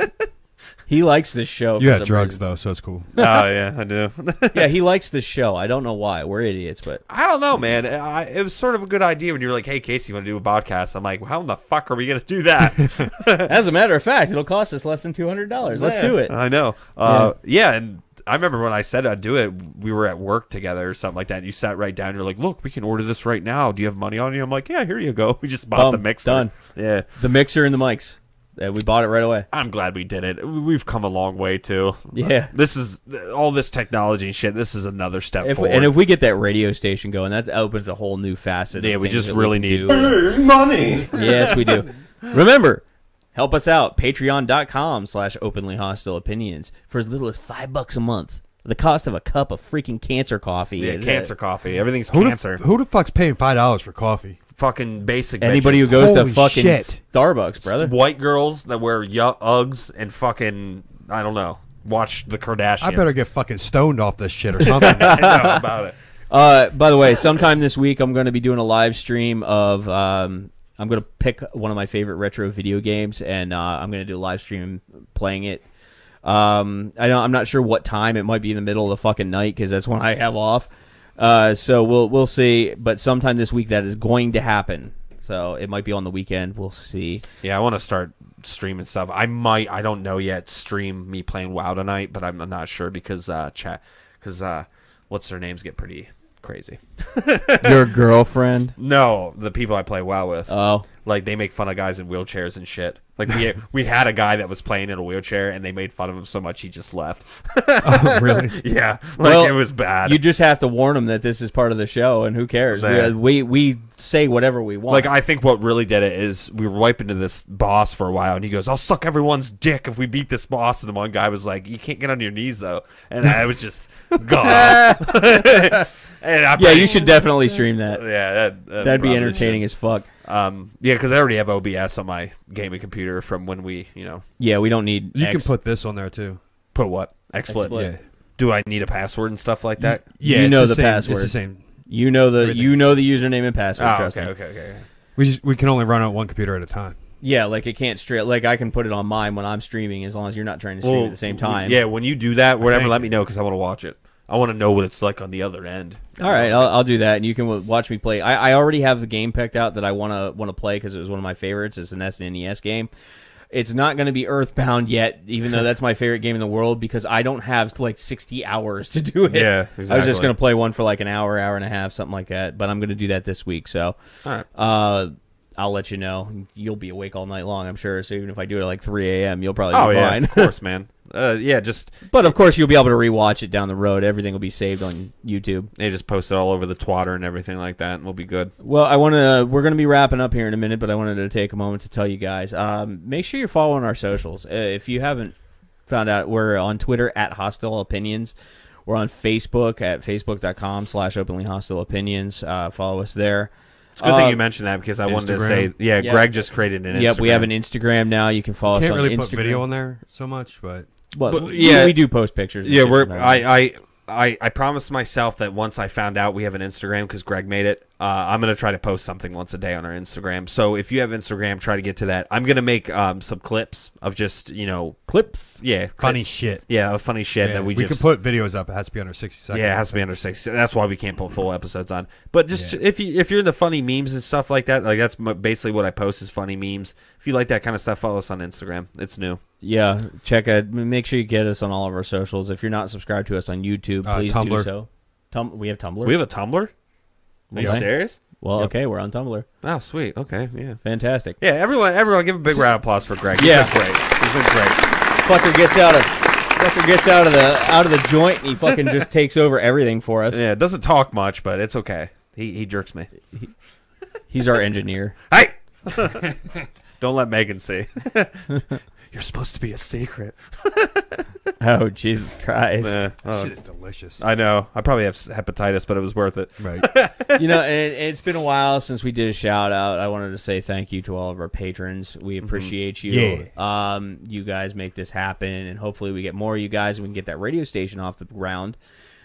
[SPEAKER 6] He likes this show.
[SPEAKER 8] You had drugs
[SPEAKER 6] reason.
[SPEAKER 8] though, so it's cool.
[SPEAKER 7] oh yeah, I do.
[SPEAKER 6] yeah, he likes this show. I don't know why. We're idiots, but
[SPEAKER 7] I don't know, man. I, it was sort of a good idea when you were like, "Hey, Casey, you want to do a podcast?" I'm like, "How in the fuck are we gonna do that?"
[SPEAKER 6] as a matter of fact, it'll cost us less than two hundred dollars. Let's do it.
[SPEAKER 7] I know. Uh, yeah. and I remember when I said I'd do it, we were at work together or something like that. And you sat right down. You're like, "Look, we can order this right now. Do you have money on you?" I'm like, "Yeah, here you go." We just bought the
[SPEAKER 6] Boom,
[SPEAKER 7] mixer.
[SPEAKER 6] done.
[SPEAKER 7] Yeah,
[SPEAKER 6] The mixer and the mics. Uh, we bought it right away.
[SPEAKER 7] I'm glad we did it. We- We've come a long way too.
[SPEAKER 6] Yeah.
[SPEAKER 7] This is all this technology and shit. This is another step
[SPEAKER 6] If we,
[SPEAKER 7] forward.
[SPEAKER 6] and if we get that radio station going, that opens a whole new facet.
[SPEAKER 7] Yeah,
[SPEAKER 6] of
[SPEAKER 7] we just really
[SPEAKER 6] can
[SPEAKER 7] need-
[SPEAKER 6] do.
[SPEAKER 9] Money.
[SPEAKER 6] yes, we do. Remember, help us out. Patreon.com slash openly hostile opinions for as little as five bucks a month. The cost of a cup of freaking cancer coffee.
[SPEAKER 7] yeah, cancer coffee. Everything's
[SPEAKER 8] Who
[SPEAKER 7] cancer.
[SPEAKER 8] the, who the fuck's paying five dollars for coffee?
[SPEAKER 7] Fucking basic.
[SPEAKER 6] Anybody who
[SPEAKER 7] bitches.
[SPEAKER 6] goes to fucking
[SPEAKER 8] shit.
[SPEAKER 6] Starbucks, brother.
[SPEAKER 7] white girls that wear y- Uggs and fucking I don't know. Watch the Kardashians.
[SPEAKER 8] I better get fucking stoned off this shit or something.
[SPEAKER 7] I know about it.
[SPEAKER 6] Uh, by the way, sometime this week I'm going to be doing a live stream of. Um, I'm to pick one of my favorite retro video games, and uh, I'm to do a live stream playing it. Um, I don't, I'm not sure what time. It might be in the middle of the fucking night because that's when I have off. Uh, so we'll we'll see. But sometime this week that is going to happen. So it might be on the weekend. We'll see.
[SPEAKER 7] Yeah, I want to start streaming stuff. I might. I don't know yet. Stream me playing WoW tonight, but I'm not sure because uh, chat because uh, what's their names get pretty crazy.
[SPEAKER 6] Your girlfriend.
[SPEAKER 7] No, the people I play WoW with.
[SPEAKER 6] Oh,
[SPEAKER 7] like they make fun of guys in wheelchairs and shit. Like we we had a guy that was playing in a wheelchair and they made fun of him so much he just left.
[SPEAKER 8] oh, really?
[SPEAKER 7] yeah, like
[SPEAKER 6] Well,
[SPEAKER 7] it was bad.
[SPEAKER 6] you just have to warn them that this is part of the show, and who cares? We, we we say whatever we want.
[SPEAKER 7] like I think what really did it is we were wiping to this boss for a while and he goes, "I'll suck everyone's dick if we beat this boss." And the one guy was like, "You can't get on your knees though," and I was just gone.
[SPEAKER 6] yeah, you should definitely stream that.
[SPEAKER 7] Yeah, that,
[SPEAKER 6] That'd be entertaining
[SPEAKER 7] should.
[SPEAKER 6] as fuck.
[SPEAKER 7] Um, yeah, because I already have OBS on my gaming computer from when we, you know,
[SPEAKER 6] Yeah, we don't need.
[SPEAKER 8] You
[SPEAKER 6] X.
[SPEAKER 8] can put this on there too.
[SPEAKER 7] put what XSplit.
[SPEAKER 6] XSplit.
[SPEAKER 8] Yeah.
[SPEAKER 7] Do I need a password and stuff like that?
[SPEAKER 8] Yeah,
[SPEAKER 6] You
[SPEAKER 8] it's
[SPEAKER 6] know
[SPEAKER 8] the
[SPEAKER 6] the
[SPEAKER 8] same,
[SPEAKER 6] password.
[SPEAKER 8] It's the same.
[SPEAKER 6] You know the
[SPEAKER 8] Everything's-
[SPEAKER 6] you know the username and password.
[SPEAKER 7] Oh,
[SPEAKER 6] trust
[SPEAKER 7] okay,
[SPEAKER 6] me.
[SPEAKER 7] okay, okay.
[SPEAKER 8] We just we can only run on one computer at a time.
[SPEAKER 6] Yeah, like it can't straight. Like I can put it on mine when I'm streaming, as long as you're not trying to stream
[SPEAKER 7] Well,
[SPEAKER 6] at the same time.
[SPEAKER 7] Yeah, when you do that, whatever,
[SPEAKER 8] Thank
[SPEAKER 7] let me know because I want to watch it. I want to know what it's like on the other end.
[SPEAKER 6] All right, I'll, I'll do that, and you can watch me play. I, I already have the game picked out that I want to want to play because it was one of my favorites. It's an SNES game. It's not going to be Earthbound yet, even though that's my favorite game in the world because I don't have like 60 hours to do it.
[SPEAKER 7] Yeah,
[SPEAKER 6] I was just going to play one for like an hour, hour and a half, something like that. But I'm going to do that this week, so
[SPEAKER 7] All right.
[SPEAKER 6] uh, I'll let you know. You'll be awake all night long, I'm sure. So even if I do it at like 3 a.m., you'll probably
[SPEAKER 7] Oh
[SPEAKER 6] be
[SPEAKER 7] yeah,
[SPEAKER 6] fine.
[SPEAKER 7] of course, man. Uh, yeah, just
[SPEAKER 6] but of course, you'll be able to rewatch it down the road. Everything will be saved on YouTube.
[SPEAKER 7] they just post it all over the twatter and everything like that, and we'll be good.
[SPEAKER 6] Well, I want to. We're going to be wrapping up here in a minute, but I wanted to take a moment to tell you guys. Um, make sure you're following our socials. Uh, if you haven't found out, we're on Twitter at Hostile Opinions. We're on Facebook at facebook.com slash openly hostile opinions. Uh, follow us there.
[SPEAKER 7] It's a good
[SPEAKER 6] Uh,
[SPEAKER 7] thing you mentioned that because I wanted to say, yeah,
[SPEAKER 6] Yeah.
[SPEAKER 7] Greg just created an.
[SPEAKER 6] Yep, we have an
[SPEAKER 7] Instagram.
[SPEAKER 6] Instagram now. You can follow
[SPEAKER 8] Can't
[SPEAKER 6] us on
[SPEAKER 8] really
[SPEAKER 6] Instagram.
[SPEAKER 8] put video on there so much, but
[SPEAKER 6] But,
[SPEAKER 7] But,
[SPEAKER 6] yeah,
[SPEAKER 7] yeah.
[SPEAKER 6] we do post pictures.
[SPEAKER 7] Yeah, we're. I. I I I promised myself that once I found out we have an Instagram because Greg made it, uh, I'm gonna try to post something once a day on our Instagram. So if you have Instagram, try to get to that. I'm gonna make um, some clips of just you know,
[SPEAKER 6] clips.
[SPEAKER 7] yeah,
[SPEAKER 8] funny
[SPEAKER 7] clips.
[SPEAKER 8] shit.
[SPEAKER 7] yeah, of funny shit
[SPEAKER 8] Yeah,
[SPEAKER 7] that we,
[SPEAKER 8] we
[SPEAKER 7] just
[SPEAKER 8] can put videos up. It has to be under sixty seconds.
[SPEAKER 7] Yeah, it has to be under 60. That's why we can't put full episodes on. But just if you if you're into funny memes and stuff like that, like that's basically what I post is funny memes. If you like that kind of stuff, follow us on Instagram. It's new.
[SPEAKER 6] Yeah, check it. Make sure you get us on all of our socials. If you're not subscribed to us on YouTube,
[SPEAKER 8] Uh,
[SPEAKER 6] please do
[SPEAKER 8] Tumblr.
[SPEAKER 6] so. Tum- we have Tumblr.
[SPEAKER 7] We have a Tumblr. Are you
[SPEAKER 6] Okay.
[SPEAKER 7] serious?
[SPEAKER 6] well, okay, we're on Tumblr.
[SPEAKER 7] Oh, sweet. Okay, yeah.
[SPEAKER 6] Fantastic.
[SPEAKER 7] Yeah, everyone, everyone, give a big round of applause for Greg. He's
[SPEAKER 6] Yeah.
[SPEAKER 7] been great. He's been great.
[SPEAKER 6] Fucker gets out of fucker gets out of the out of the joint and he fucking just takes over everything for us.
[SPEAKER 7] Yeah, doesn't talk much, but it's okay. He he jerks me.
[SPEAKER 6] He's our engineer.
[SPEAKER 7] Hey, don't let Megan see. You're supposed to be a secret.
[SPEAKER 6] Oh Jesus Christ!
[SPEAKER 7] Eh, oh,
[SPEAKER 8] Shit is delicious.
[SPEAKER 7] I know. I probably have hepatitis, but it was worth it.
[SPEAKER 8] Right.
[SPEAKER 6] you know, it, it's been a while since we did a shout out. I wanted to say thank you to all of our patrons. We appreciate you. Yeah. Um, you guys make this happen, and hopefully we get more of you guys, and we can get that radio station off the ground.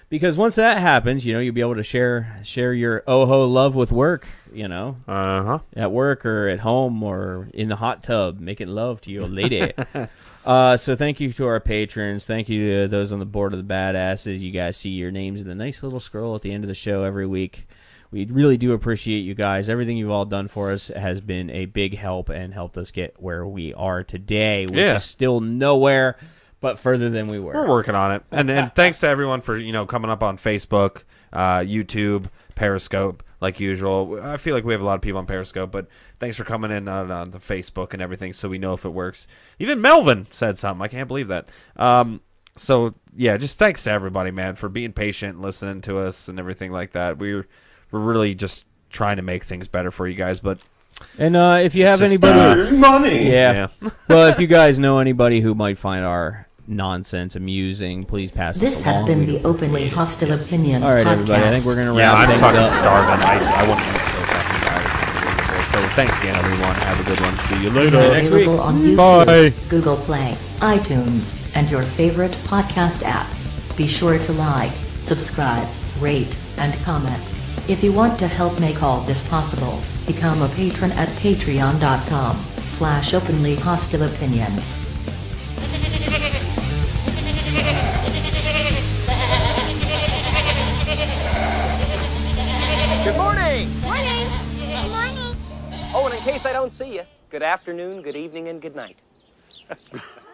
[SPEAKER 6] Because once that happens, you know, you'll be able to share share your oho love with work. You know,
[SPEAKER 7] Uh huh.
[SPEAKER 6] at work or at home or in the hot tub making love to your lady. uh, so thank you to our patrons. Thank you to those on the board of the badasses. You guys see your names in the nice little scroll at the end of the show every week. We really do appreciate you guys. Everything you've all done for us has been a big help and helped us get where we are today, which
[SPEAKER 7] Yeah.
[SPEAKER 6] is still nowhere but further than we were.
[SPEAKER 7] We're working on it, and and thanks to everyone for you know coming up on Facebook, uh, YouTube, Periscope, like usual. I feel like we have a lot of people on Periscope, but thanks for coming in on, on the Facebook and everything, so we know if it works. Even Melvin said something. I can't believe that. Um, so yeah, just thanks to everybody, man, for being patient, and listening to us, and everything like that. We're we're really just trying to make things better for you guys, but
[SPEAKER 6] And uh, if you have
[SPEAKER 7] just,
[SPEAKER 6] anybody,
[SPEAKER 9] money.
[SPEAKER 6] yeah. well, if you guys know anybody who might find our nonsense amusing, please pass
[SPEAKER 10] This
[SPEAKER 6] it
[SPEAKER 10] has been
[SPEAKER 6] We-
[SPEAKER 10] the Openly Hostile Opinions
[SPEAKER 6] All right,
[SPEAKER 10] podcast.
[SPEAKER 6] everybody. I think we're gonna
[SPEAKER 7] yeah,
[SPEAKER 6] wrap
[SPEAKER 7] I'm fucking
[SPEAKER 6] up.
[SPEAKER 7] starving. I I want to eat so fucking bad. So thanks again, everyone. Have a good one. See you later.
[SPEAKER 6] next week.
[SPEAKER 10] Available on YouTube,
[SPEAKER 8] Bye.
[SPEAKER 10] Google Play, iTunes, and your favorite podcast app. Be sure to like, subscribe, rate, and comment. If you want to help make all this possible, become a patron at patreon.com slash openly hostile opinions.
[SPEAKER 11] Good morning. Morning. Good morning. Oh, and in case I don't see you, good afternoon, good evening, and good night.